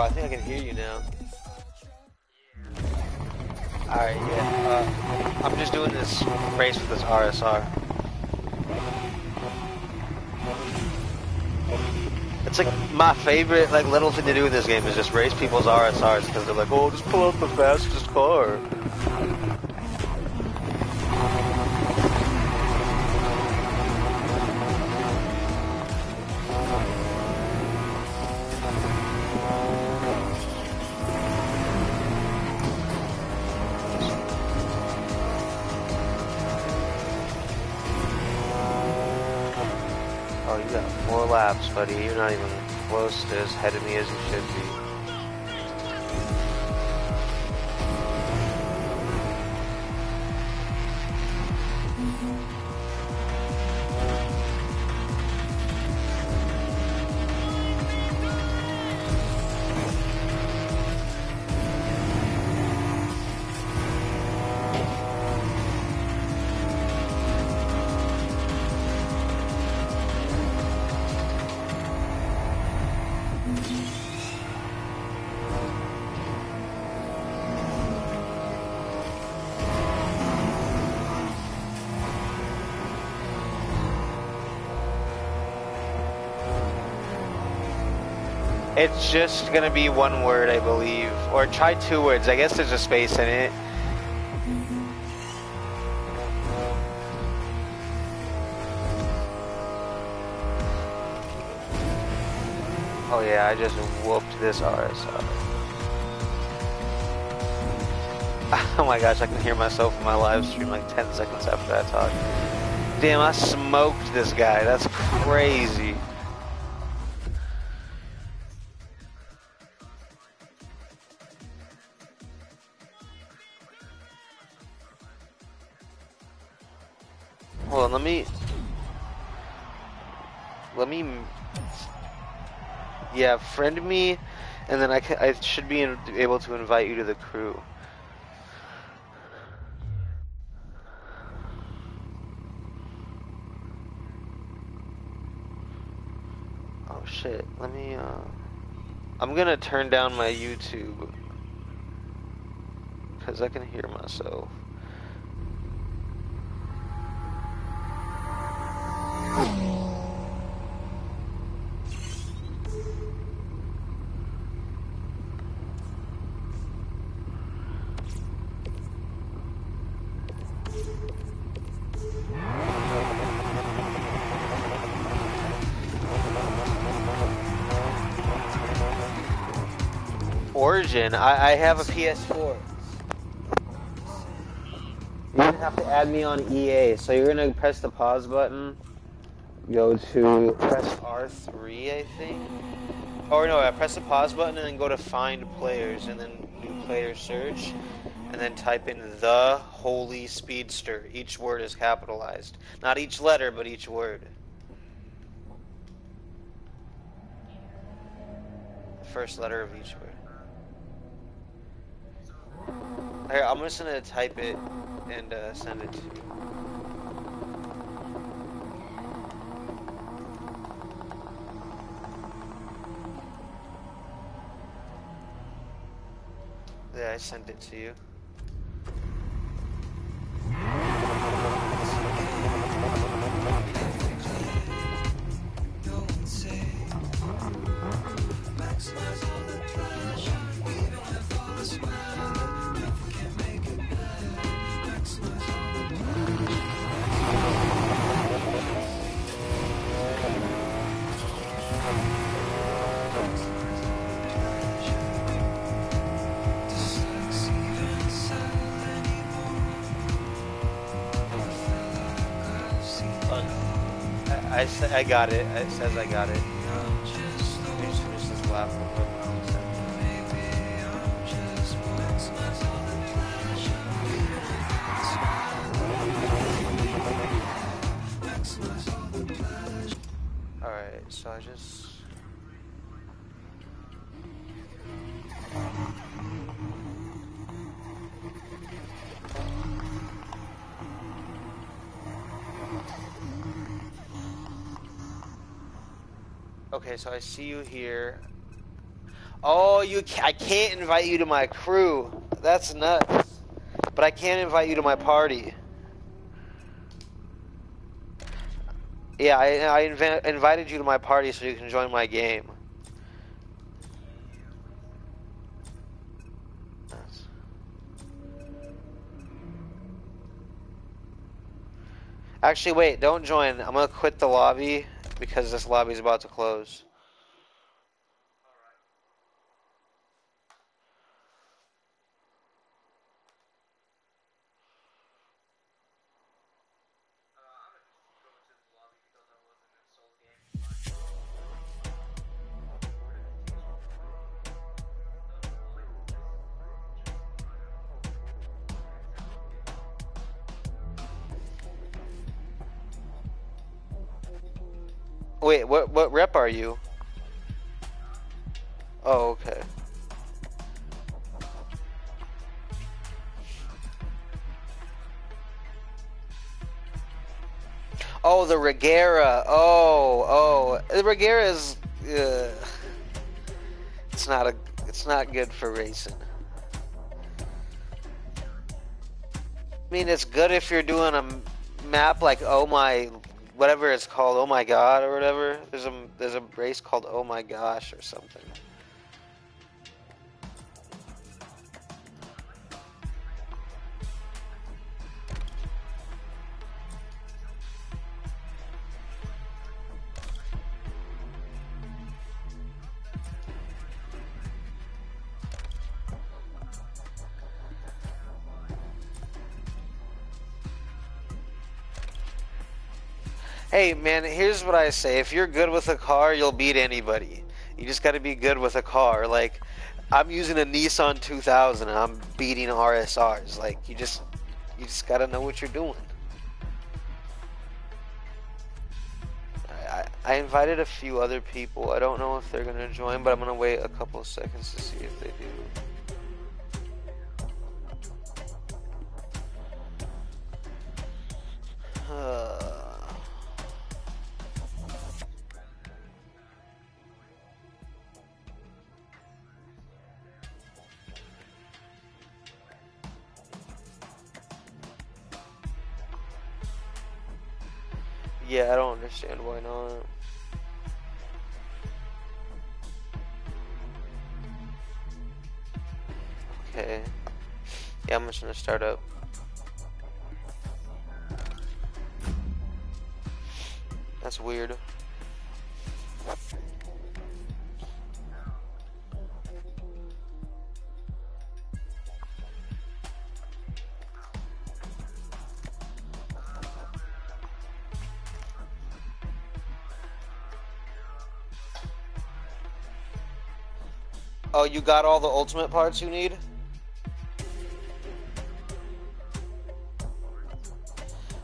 I think I can hear you now. Alright, yeah. Uh, I'm just doing this race with this RSR. It's like my favorite like little thing to do in this game is just race people's RSRs because they're like, oh, just pull out the fastest car. Buddy. You're not even close to as ahead of me as you should be. Just gonna be one word, I believe. Or try two words. I guess there's a space in it. Oh yeah, I just whooped this RSR. *laughs* Oh my gosh, I can hear myself in my live stream like 10 seconds after that talk. Damn, I smoked this guy. That's crazy. Friend me, and then I, can, I should be in, able to invite you to the crew. Oh shit, let me, uh. I'm gonna turn down my YouTube. Because I can hear myself. *laughs* Origin, I, I have a PS4. You're gonna have to add me on EA. So you're gonna press the pause button, go to press R3, I think. Or no, I press the pause button and then go to find players and then do player search and then type in the holy speedster. Each word is capitalized. Not each letter, but each word. The first letter of each word. Here, I'm just gonna type it and uh, send it to you. Yeah, I sent it to you. I, got it. It says I got it. Okay, so I see you here. Oh, you ca I can't invite you to my crew. That's nuts. But I can't invite you to my party. Yeah, I, I inv invited you to my party so you can join my game. Actually, wait, don't join. I'm gonna quit the lobby because this lobby is about to close. Wait, what what rep are you? Oh, okay. Oh, the Regera. Oh, oh, the Regera is. Uh, it's not a. It's not good for racing. I mean, it's good if you're doing a map like Oh My whatever it's called, oh my god or whatever. There's a there's a race called oh my gosh or something. Hey man, here's what I say. If you're good with a car, you'll beat anybody. You just got to be good with a car. Like I'm using a Nissan 2000 and I'm beating RSRs. Like you just you just got to know what you're doing. I, I invited a few other people. I don't know if they're gonna join, but I'm gonna wait a couple seconds to see if they do. Uh, Yeah, I don't understand why not. Okay. Yeah, I'm just gonna start up. That's weird. Oh, you got all the ultimate parts you need?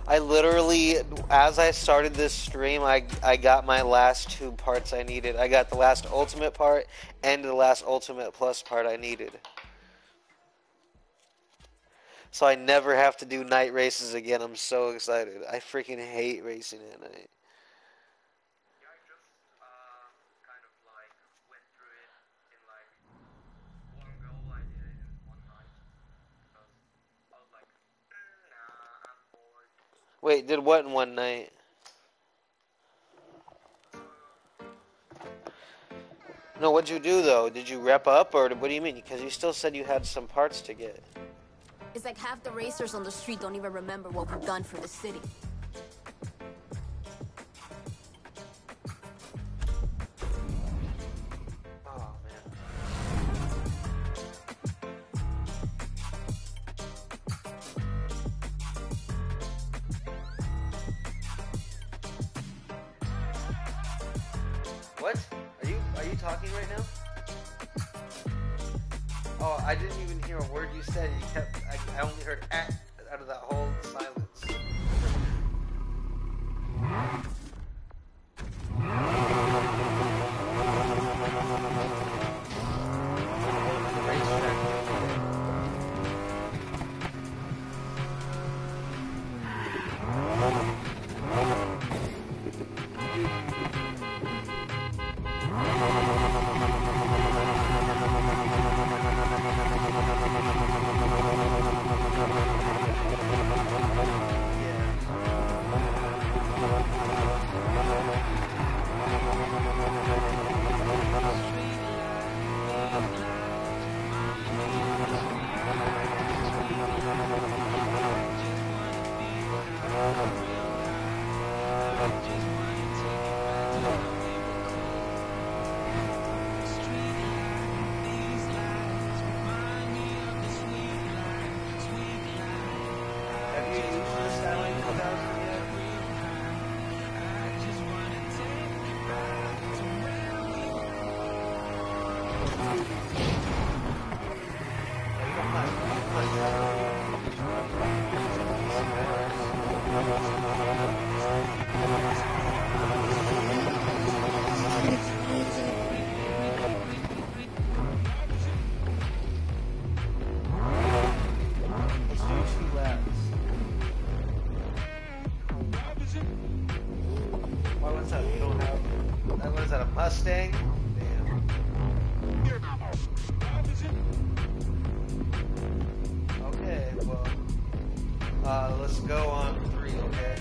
I literally, as I started this stream, I, I got my last two parts I needed. I got the last ultimate part and the last ultimate plus part I needed. So I never have to do night races again. I'm so excited. I freaking hate racing at night. Wait, did what in one night? No, what'd you do though? Did you rep up or what do you mean? Because you still said you had some parts to get. It's like half the racers on the street don't even remember what we've done for the city. Uh, let's go on three, okay?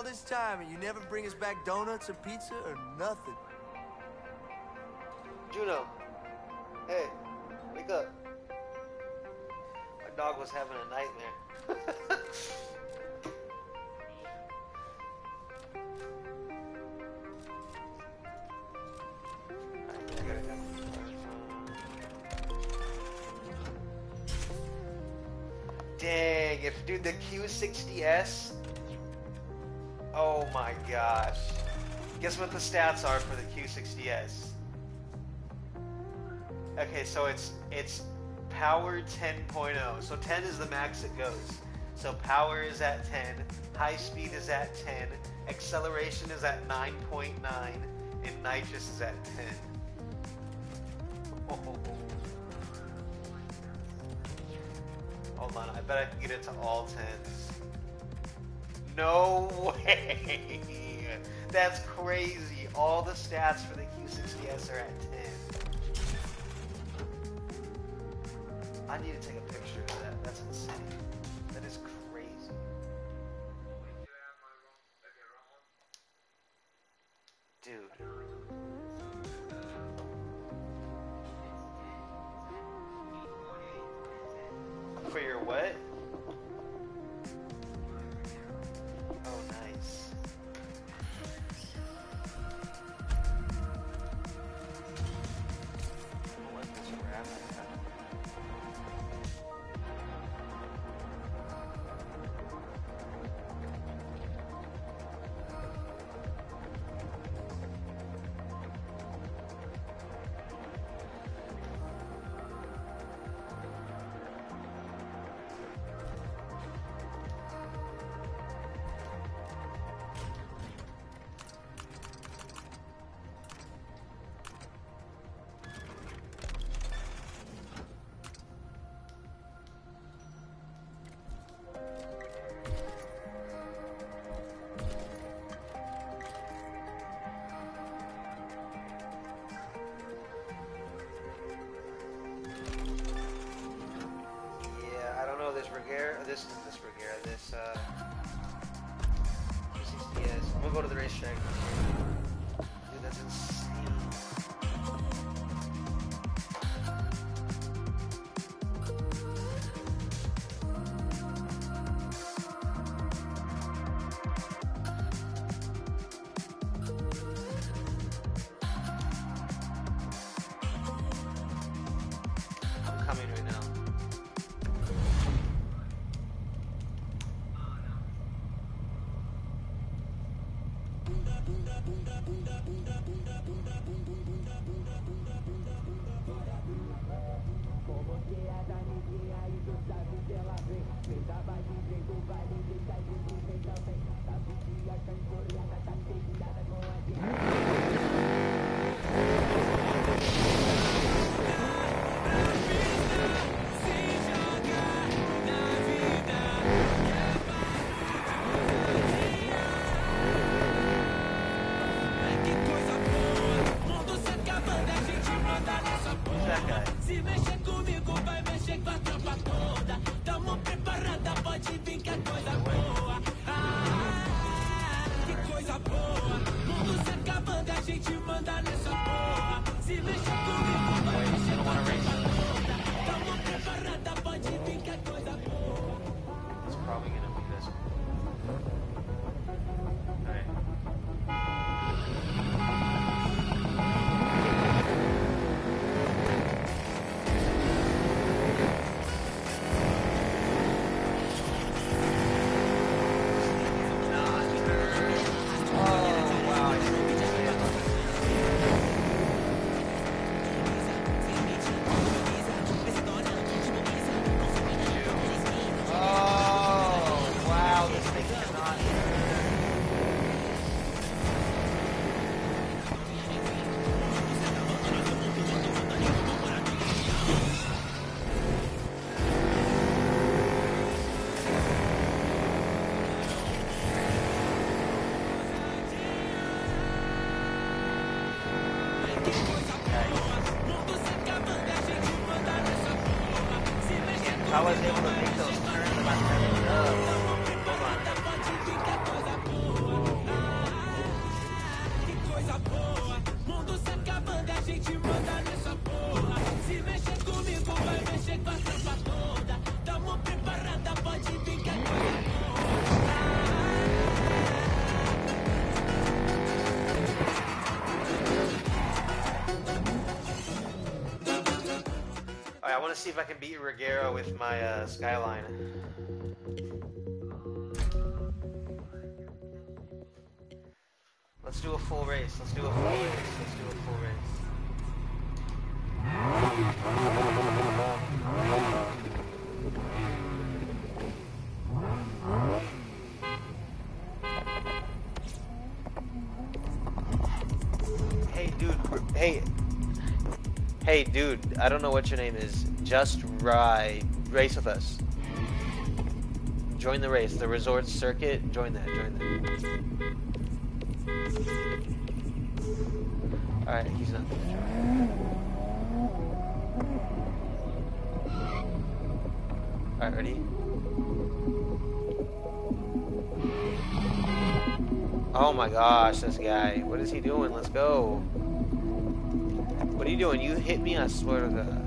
All this time and you never bring us back donuts or pizza or nothing. Juno. Hey, wake up. My dog was having a nightmare. *laughs* Dang, if dude the Q60S. Oh gosh. Guess what the stats are for the Q60S? Okay, so it's it's power 10.0. So 10 is the max it goes. So power is at 10, high speed is at 10, acceleration is at 9.9, and nitrous is at 10. *laughs* Hold on, I bet I can get it to all 10s. No *laughs* way! That's crazy. All the stats for the Q60S are at 10. I need to take a picture of that. That's insane. Regera, this this Regera, this uh, Q60S. I'm gonna go to the racetrack. Want to see if I can beat Regera with my uh, Skyline. Let's do a full race. Let's do a full race. Let's do a full race. Hey, dude. Hey. Hey, dude. I don't know what your name is. Just ride. Race with us. Join the race. The resort circuit. Join that. Join that. Alright, he's not join. Alright, ready? Oh my gosh, this guy. What is he doing? Let's go. What are you doing? You hit me, I swear to God.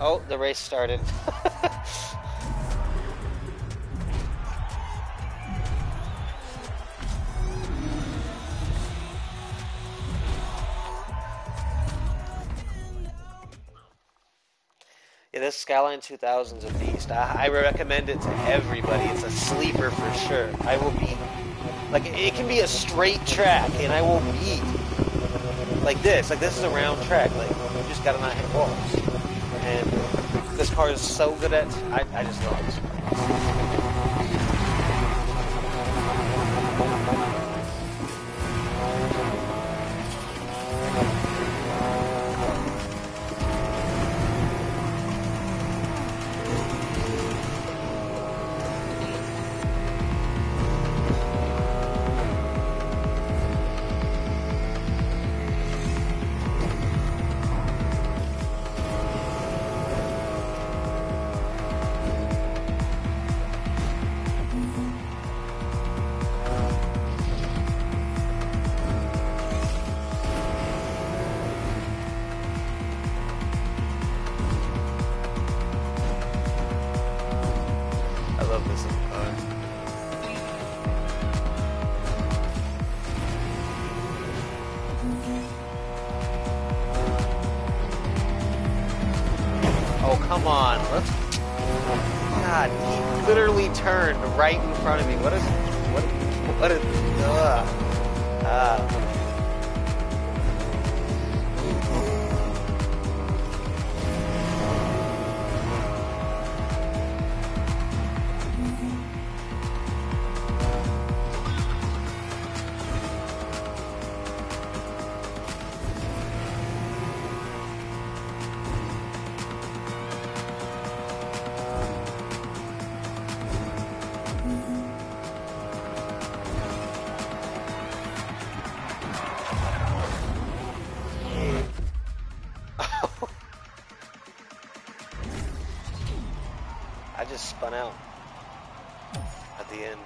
Oh, the race started. *laughs* Yeah, this Skyline 2000 is a beast. I, I recommend it to everybody. It's a sleeper for sure. I will be like it can be a straight track, and I will beat like this. Like this is a round track. Like you just gotta not hit walls. And this car is so good at. I, I just love this. Spun out at the end.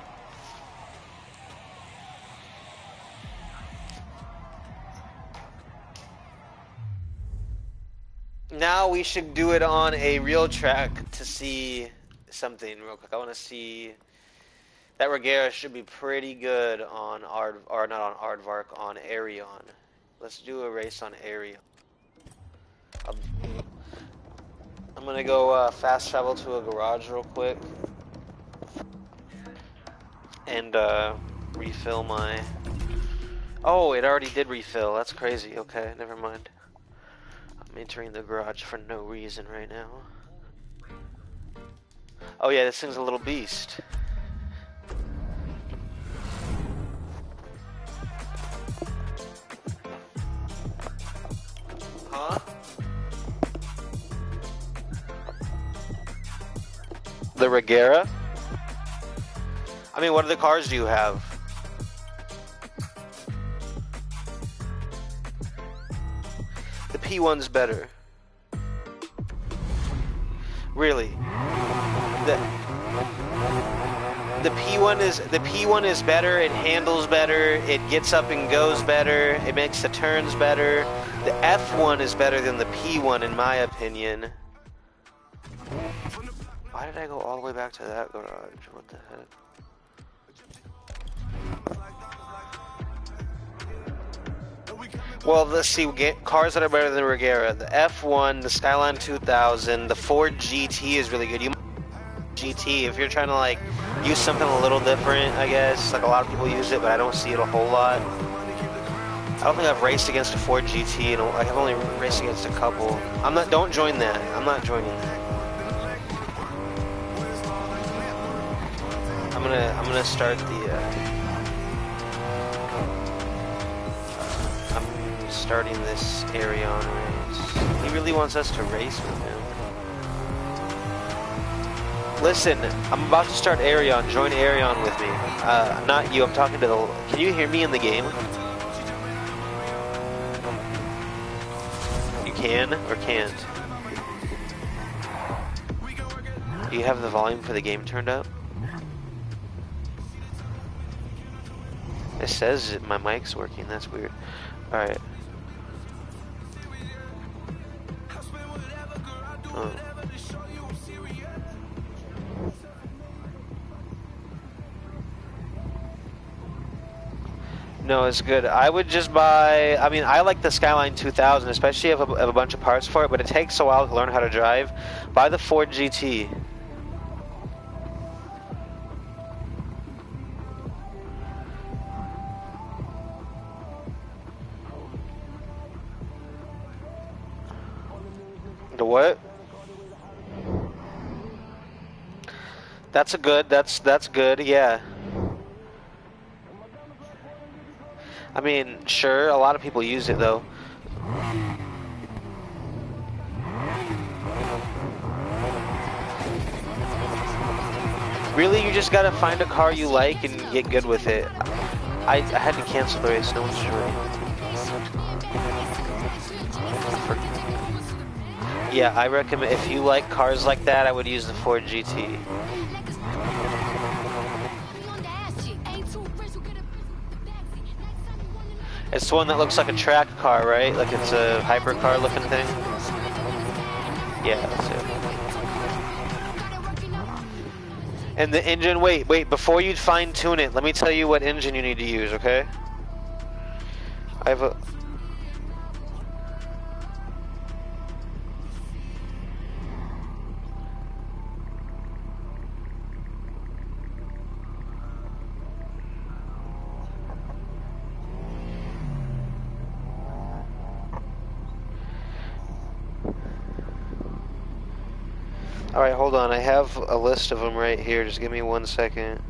Now we should do it on a real track to see something real quick. I want to see that Regera should be pretty good on Ard or not on Aardvark on Arion. Let's do a race on Arion. I'll- I'm gonna go uh, fast travel to a garage real quick and uh, refill my. Oh, it already did refill. That's crazy. Okay, never mind. I'm entering the garage for no reason right now. Oh yeah, this thing's a little beast. Huh? The Regera? I mean, what other cars do you have? The P1's better. Really? The the P1 is the P1 is better. It handles better. It gets up and goes better. It makes the turns better. The F1 is better than the P1 in my opinion. Why did I go all the way back to that garage? What the heck? Well, let's see. Get cars that are better than Regera. The F1, the Skyline 2000, the Ford GT is really good. You GT if you're trying to like use something a little different. I guess like a lot of people use it, but I don't see it a whole lot. I don't think I've raced against a Ford GT, and I've only raced against a couple. I'm not. Don't join that. I'm not joining that. I'm gonna. I'm gonna start the. Uh, I'm starting this Arion race. He really wants us to race with him. Listen, I'm about to start Arion. Join Arion with me. Uh, not you. I'm talking to the. Can you hear me in the game? You can or can't. Do you have the volume for the game turned up? It says my mic's working. That's weird. All right. Oh. No, it's good. I would just buy. I mean, I like the Skyline 2000, especially if I have a bunch of parts for it, but it takes a while to learn how to drive. Buy the Ford GT. The what? That's a good. That's that's good. Yeah. I mean, sure, a lot of people use it though. Really, you just gotta find a car you like and get good with it. I, I had to cancel the race, no one's sure. Yeah, I recommend, if you like cars like that, I would use the Ford GT. It's the one that looks like a track car, right? Like it's a hypercar looking thing? Yeah, that's it. And the engine, wait, wait, before you fine tune it, let me tell you what engine you need to use, okay? I have a... Alright, hold on. I have a list of them right here. Just give me one second.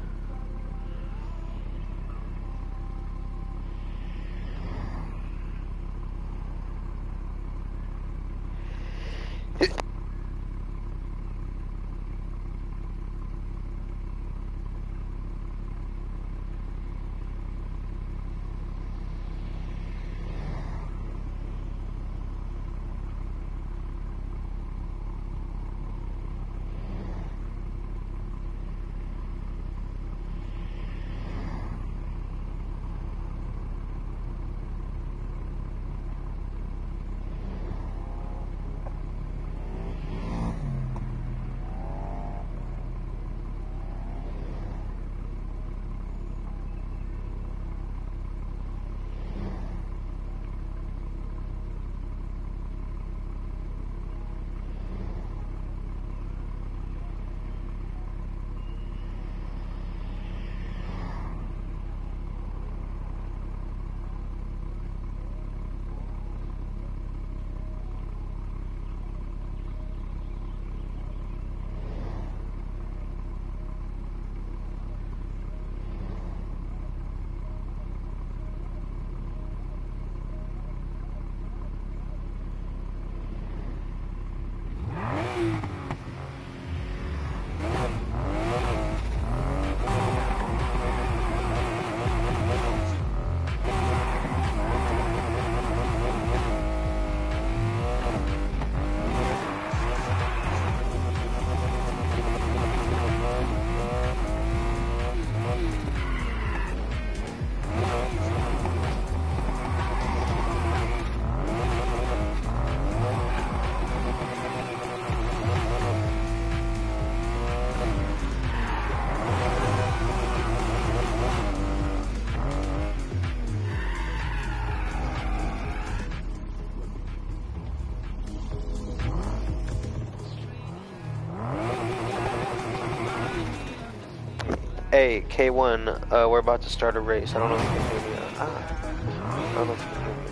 K1, uh, we're about to start a race. I don't know if you can hear me. Ah, I don't know if you can hear me.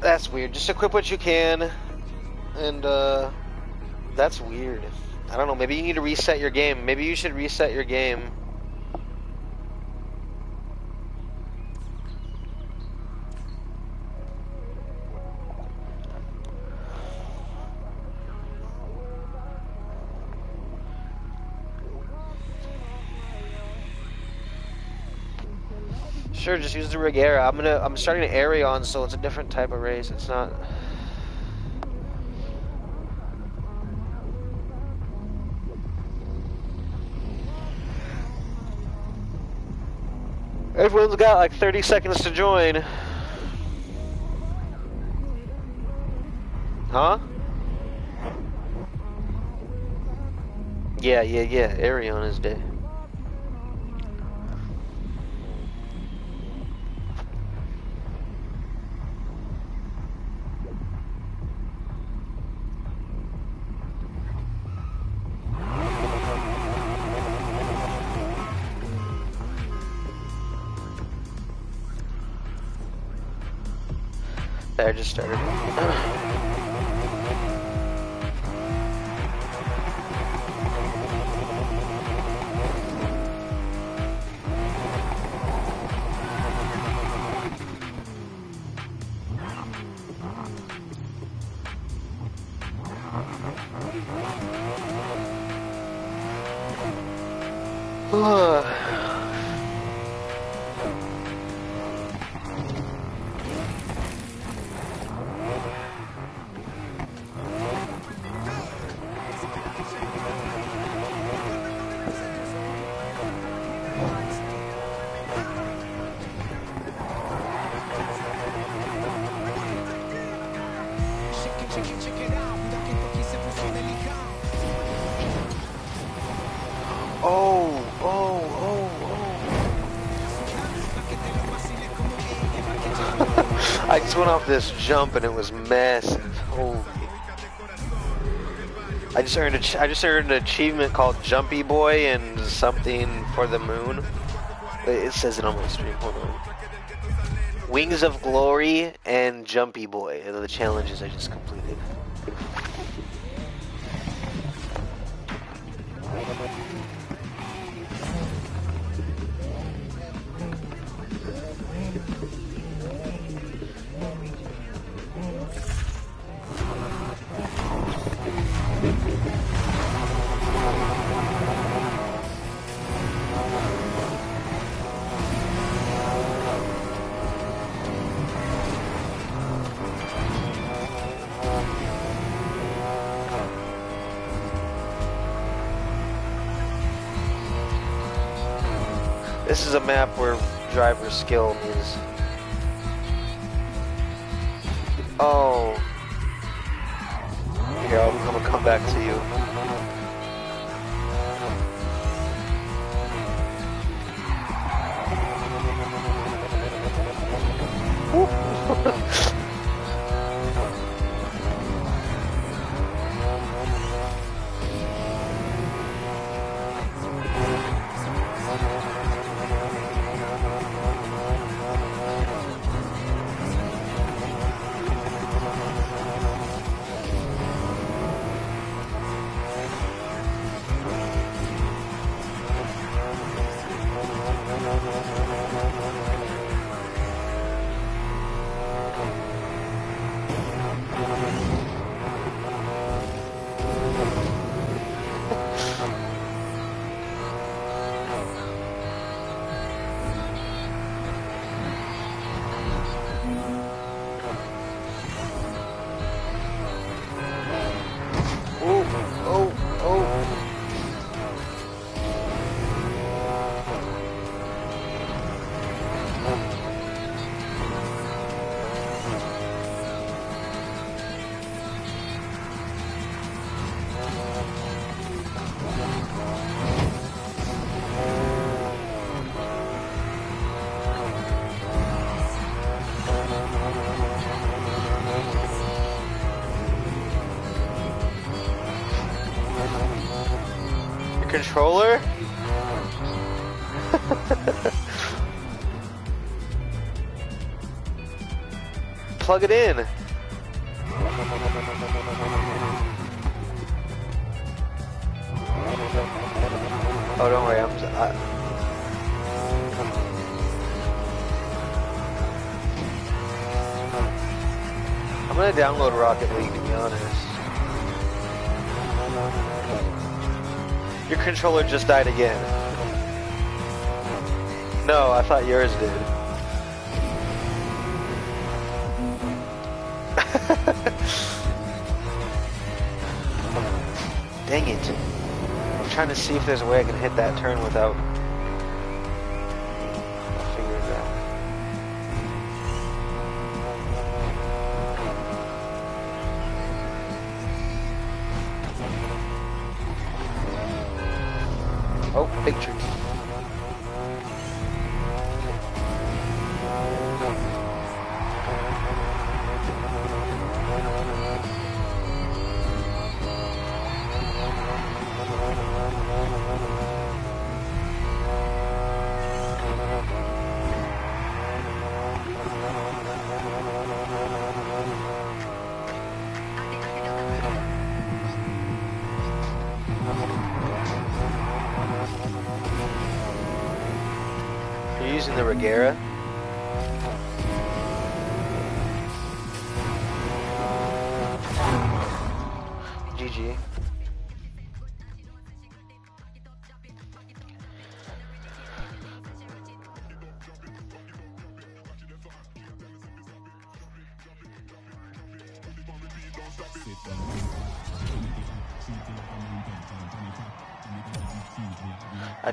That's weird. Just equip what you can, and uh, that's weird. I don't know. Maybe you need to reset your game. Maybe you should reset your game. Just use the Regera. I'm gonna. I'm starting an Aerion, so it's a different type of race. It's not. Everyone's got like 30 seconds to join. Huh? Yeah, yeah, yeah. Aerion is dead. I just started. Went off this jump and it was massive. Holy. I just earned a I just earned an achievement called Jumpy Boy and something for the moon. It says it on my stream. Hold on. Wings of Glory and Jumpy Boy are the challenges I just completed. Driver skill is. Oh. Here, I'm gonna come back to you. Controller? *laughs* Plug it in. Oh, don't worry. I'm. I, I'm gonna download Rocket League controller just died again. No, I thought yours did. *laughs* Dang it. I'm trying to see if there's a way I can hit that turn without.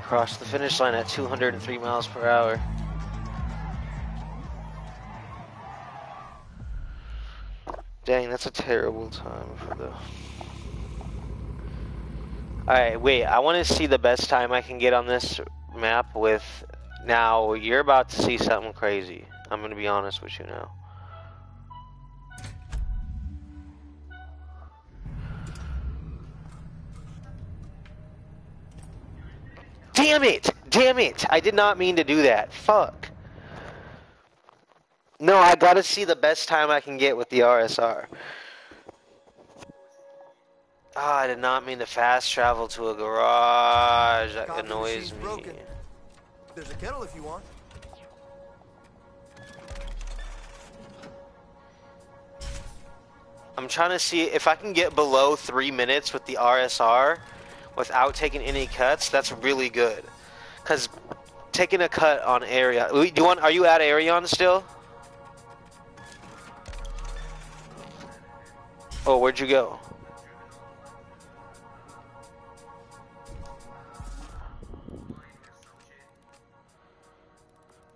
Crossed the finish line at 203 miles per hour. Dang, that's a terrible time for the. Alright, wait, I want to see the best time I can get on this map with. Now, you're about to see something crazy. I'm going to be honest with you now. Damn it! Damn it! I did not mean to do that. Fuck. No, I gotta see the best time I can get with the RSR. Ah, I did not mean to fast travel to a garage. That annoys me. broken. There's a kettle if you want. I'm trying to see if I can get below three minutes with the RSR without taking any cuts. That's really good. Cause taking a cut on area. Do you want? Are you at Arion still? Oh, where'd you go?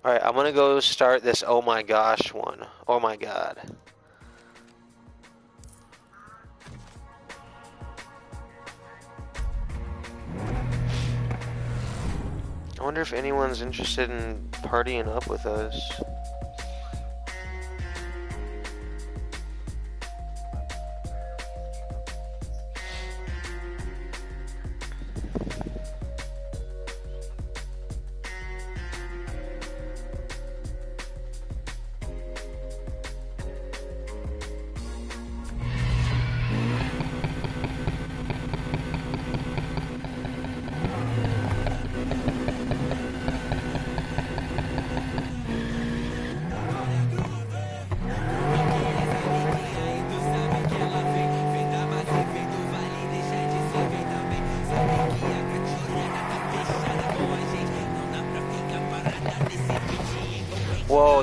Alright, I'm gonna go start this oh my gosh one. Oh my god. I wonder if anyone's interested in partying up with us.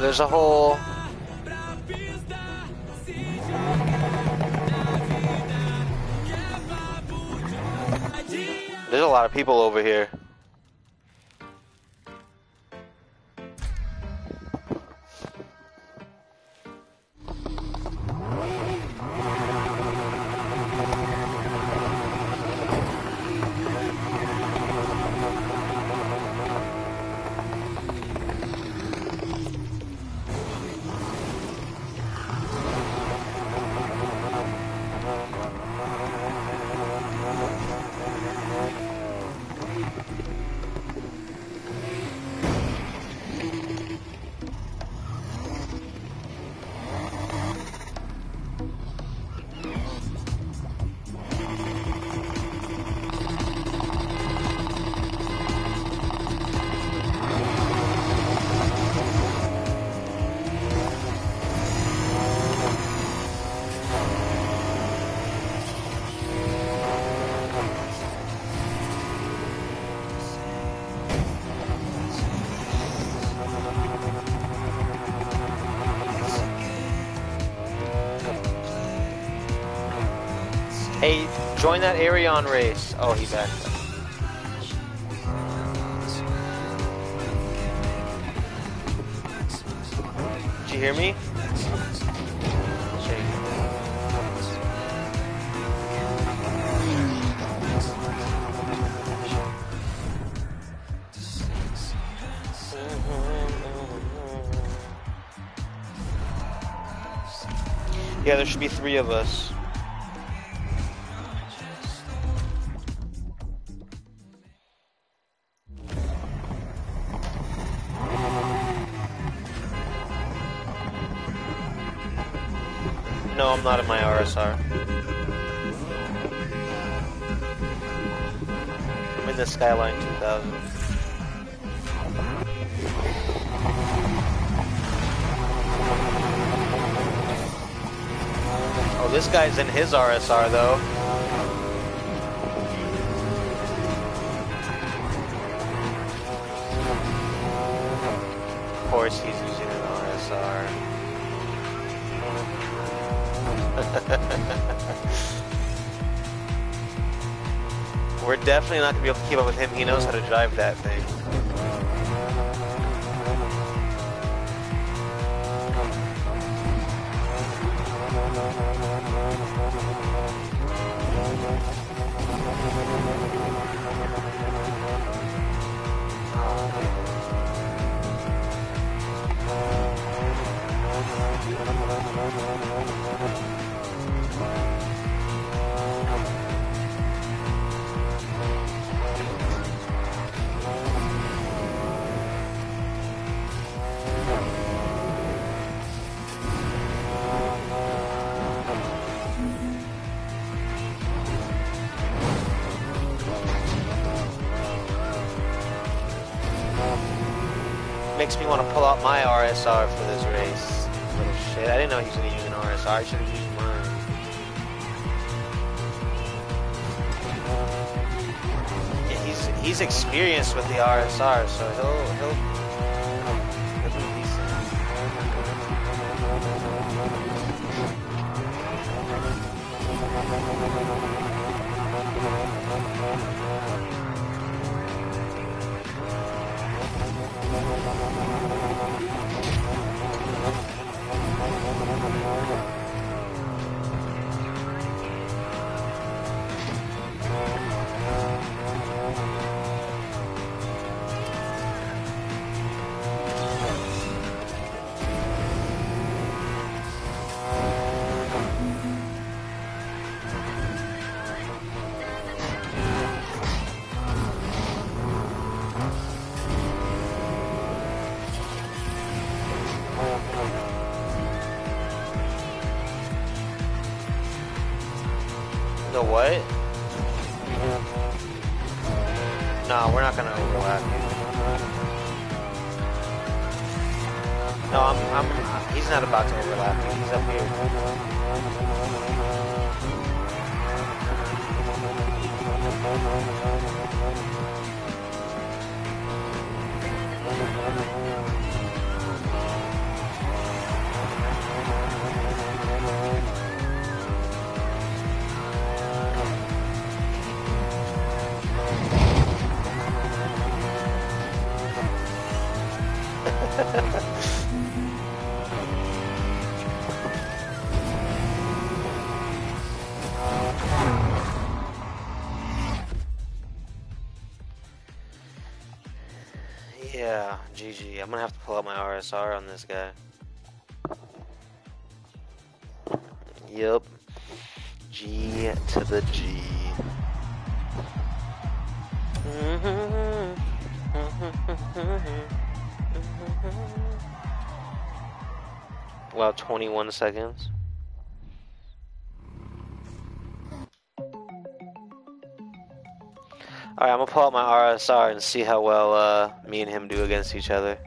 There's a whole. There's a lot of people over here. Join that Arion race. Oh, he backed up. Did you hear me? Yeah, there should be three of us. His RSR though. Of course he's using an RSR. *laughs* We're definitely not gonna be able to keep up with him. He knows how to drive that thing. No, I'm, I'm, he's not about to overlap. me. He's up here. Yeah, *laughs* GG. I'm gonna have to pull out my RSR on this guy. Yep. G to the G. *laughs* Wow, 21 seconds. Alright, I'm gonna pull out my RSR and see how well uh, me and him do against each other.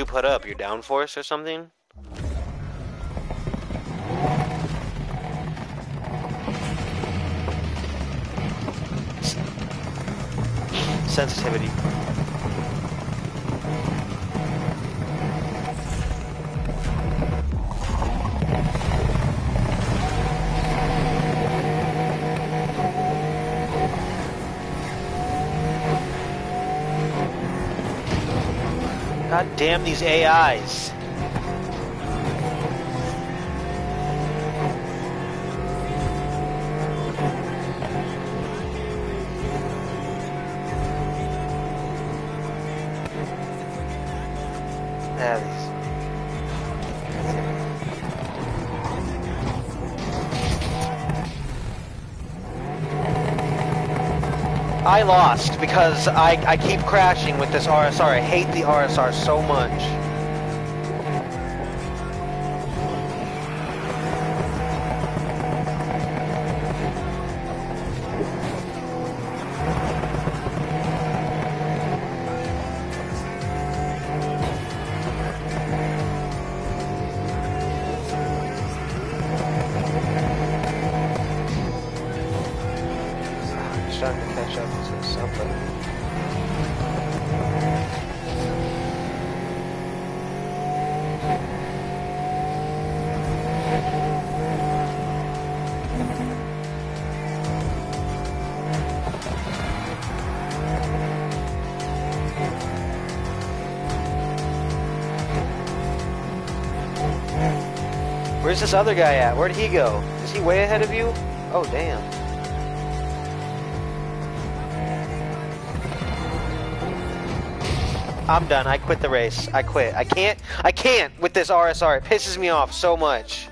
You put up? Your downforce or something? Sensitivity. God damn these AIs. Lost because I, I keep crashing with this RSR. I hate the RSR so much. Where's this other guy at? Where'd he go? Is he way ahead of you? Oh, damn. I'm done. I quit the race. I quit. I can't. I can't with this RSR. It pisses me off so much.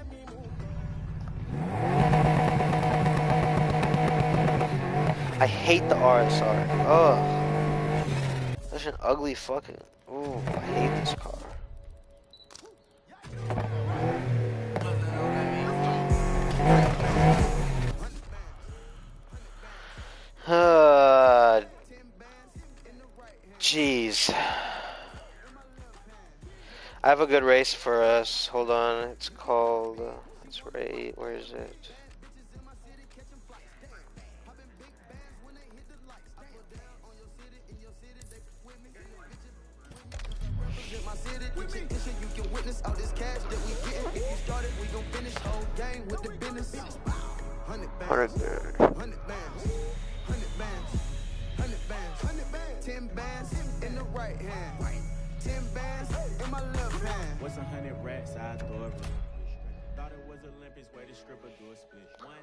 I hate the RSR. Ugh. Such an ugly fucking. Good race for us. Hold on. It's called. Uh, it's right. Where is it? Hundred bands, hundred bands. Ten bands in the right hand, ten bands in my left hand. What's a hundred rats? I throw it. Thought it was Olympics, way to stripper do a split. One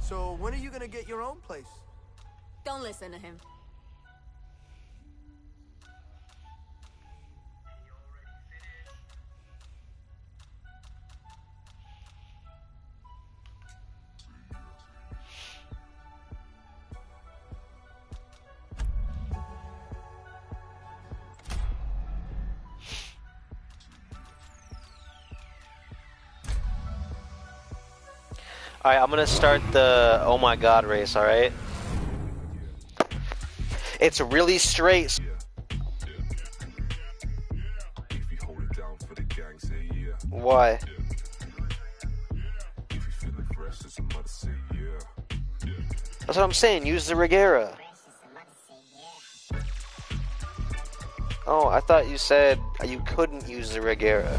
So when are you gonna get your own place? Don't listen to him. Alright, I'm gonna start the oh my god race, alright? It's really straight. Why? That's what I'm saying, use the Regera. Oh, I thought you said you couldn't use the Regera.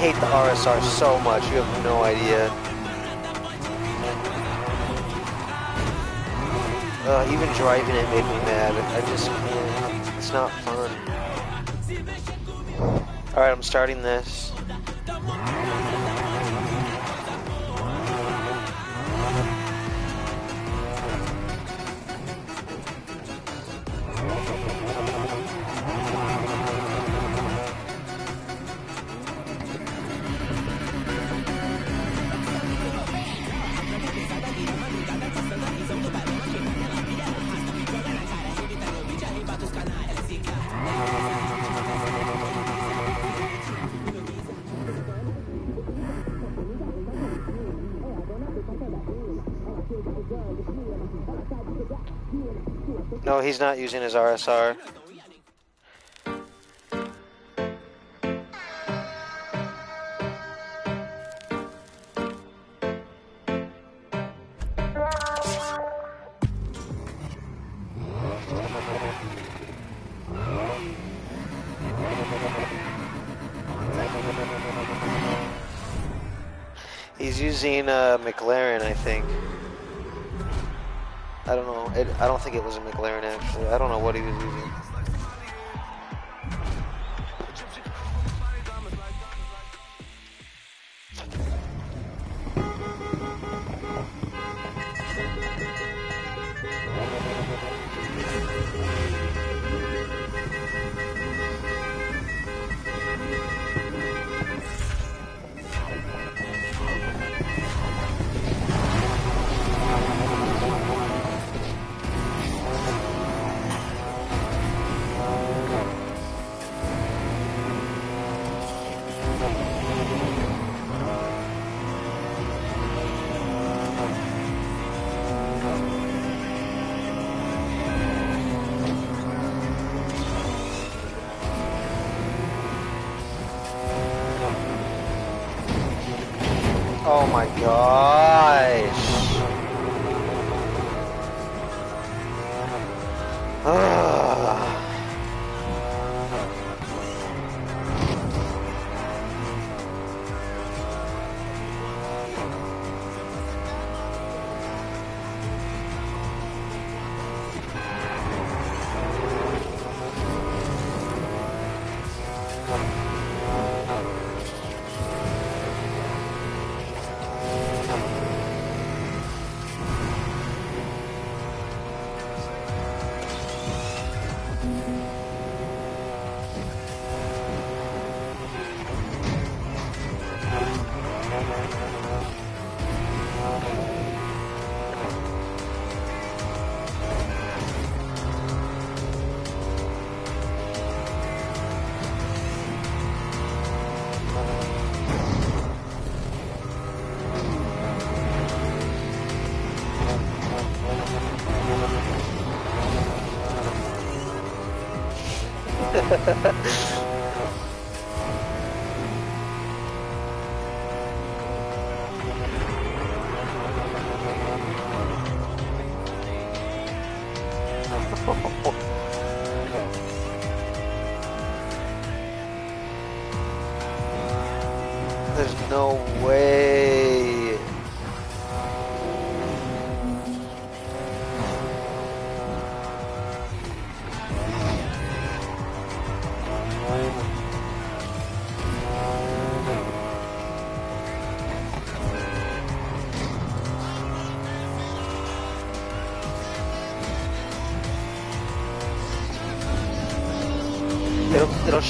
Hate the RSR so much, you have no idea. Uh, even driving it made me mad. I just can't. It's not fun. Alright, I'm starting this. He's not using his RSR. He's using a McLaren, I think. I don't know. It, I don't think it was a McLaren actually. I don't know what he was using. There's *laughs*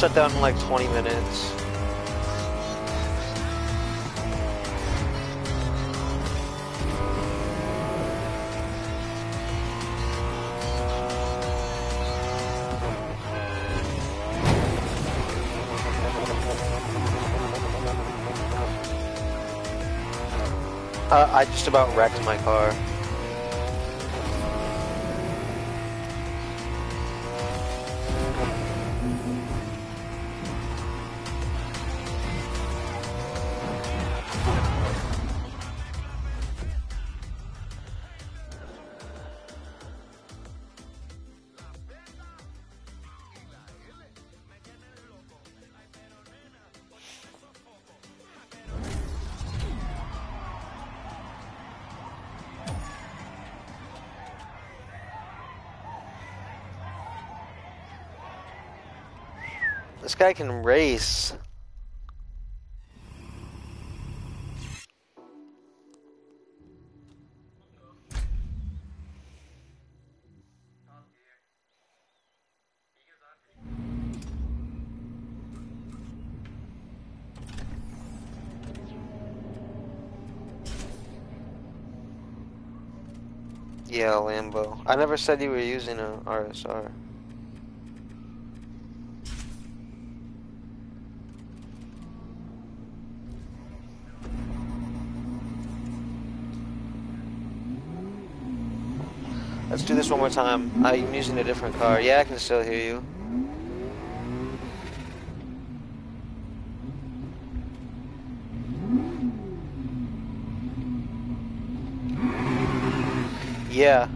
shut down in like 20 minutes. Uh, I just about wrecked my car. Guy can race. Yeah, Lambo. I never said you were using a RSR. Do this one more time. Uh, I'm using a different car. Yeah, I can still hear you. Yeah.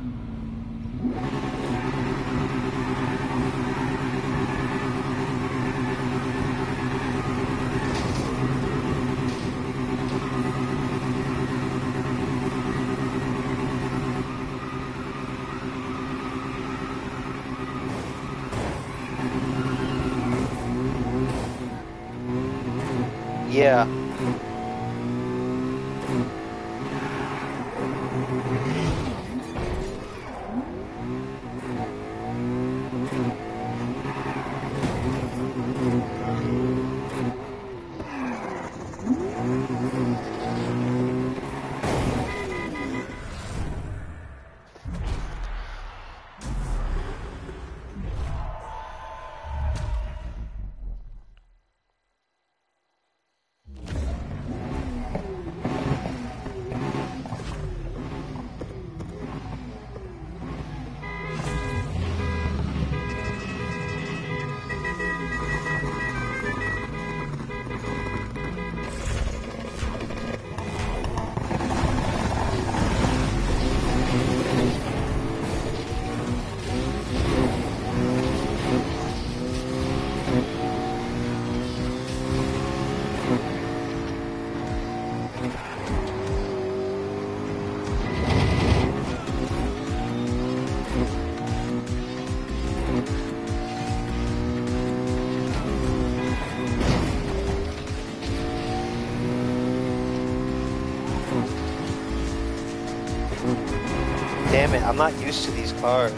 Cars.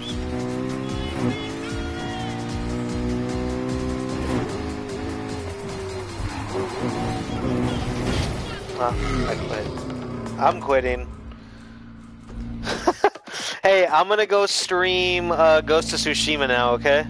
Ah, I quit. I'm quitting. *laughs* hey, I'm gonna go stream uh, Ghost of Tsushima now, okay?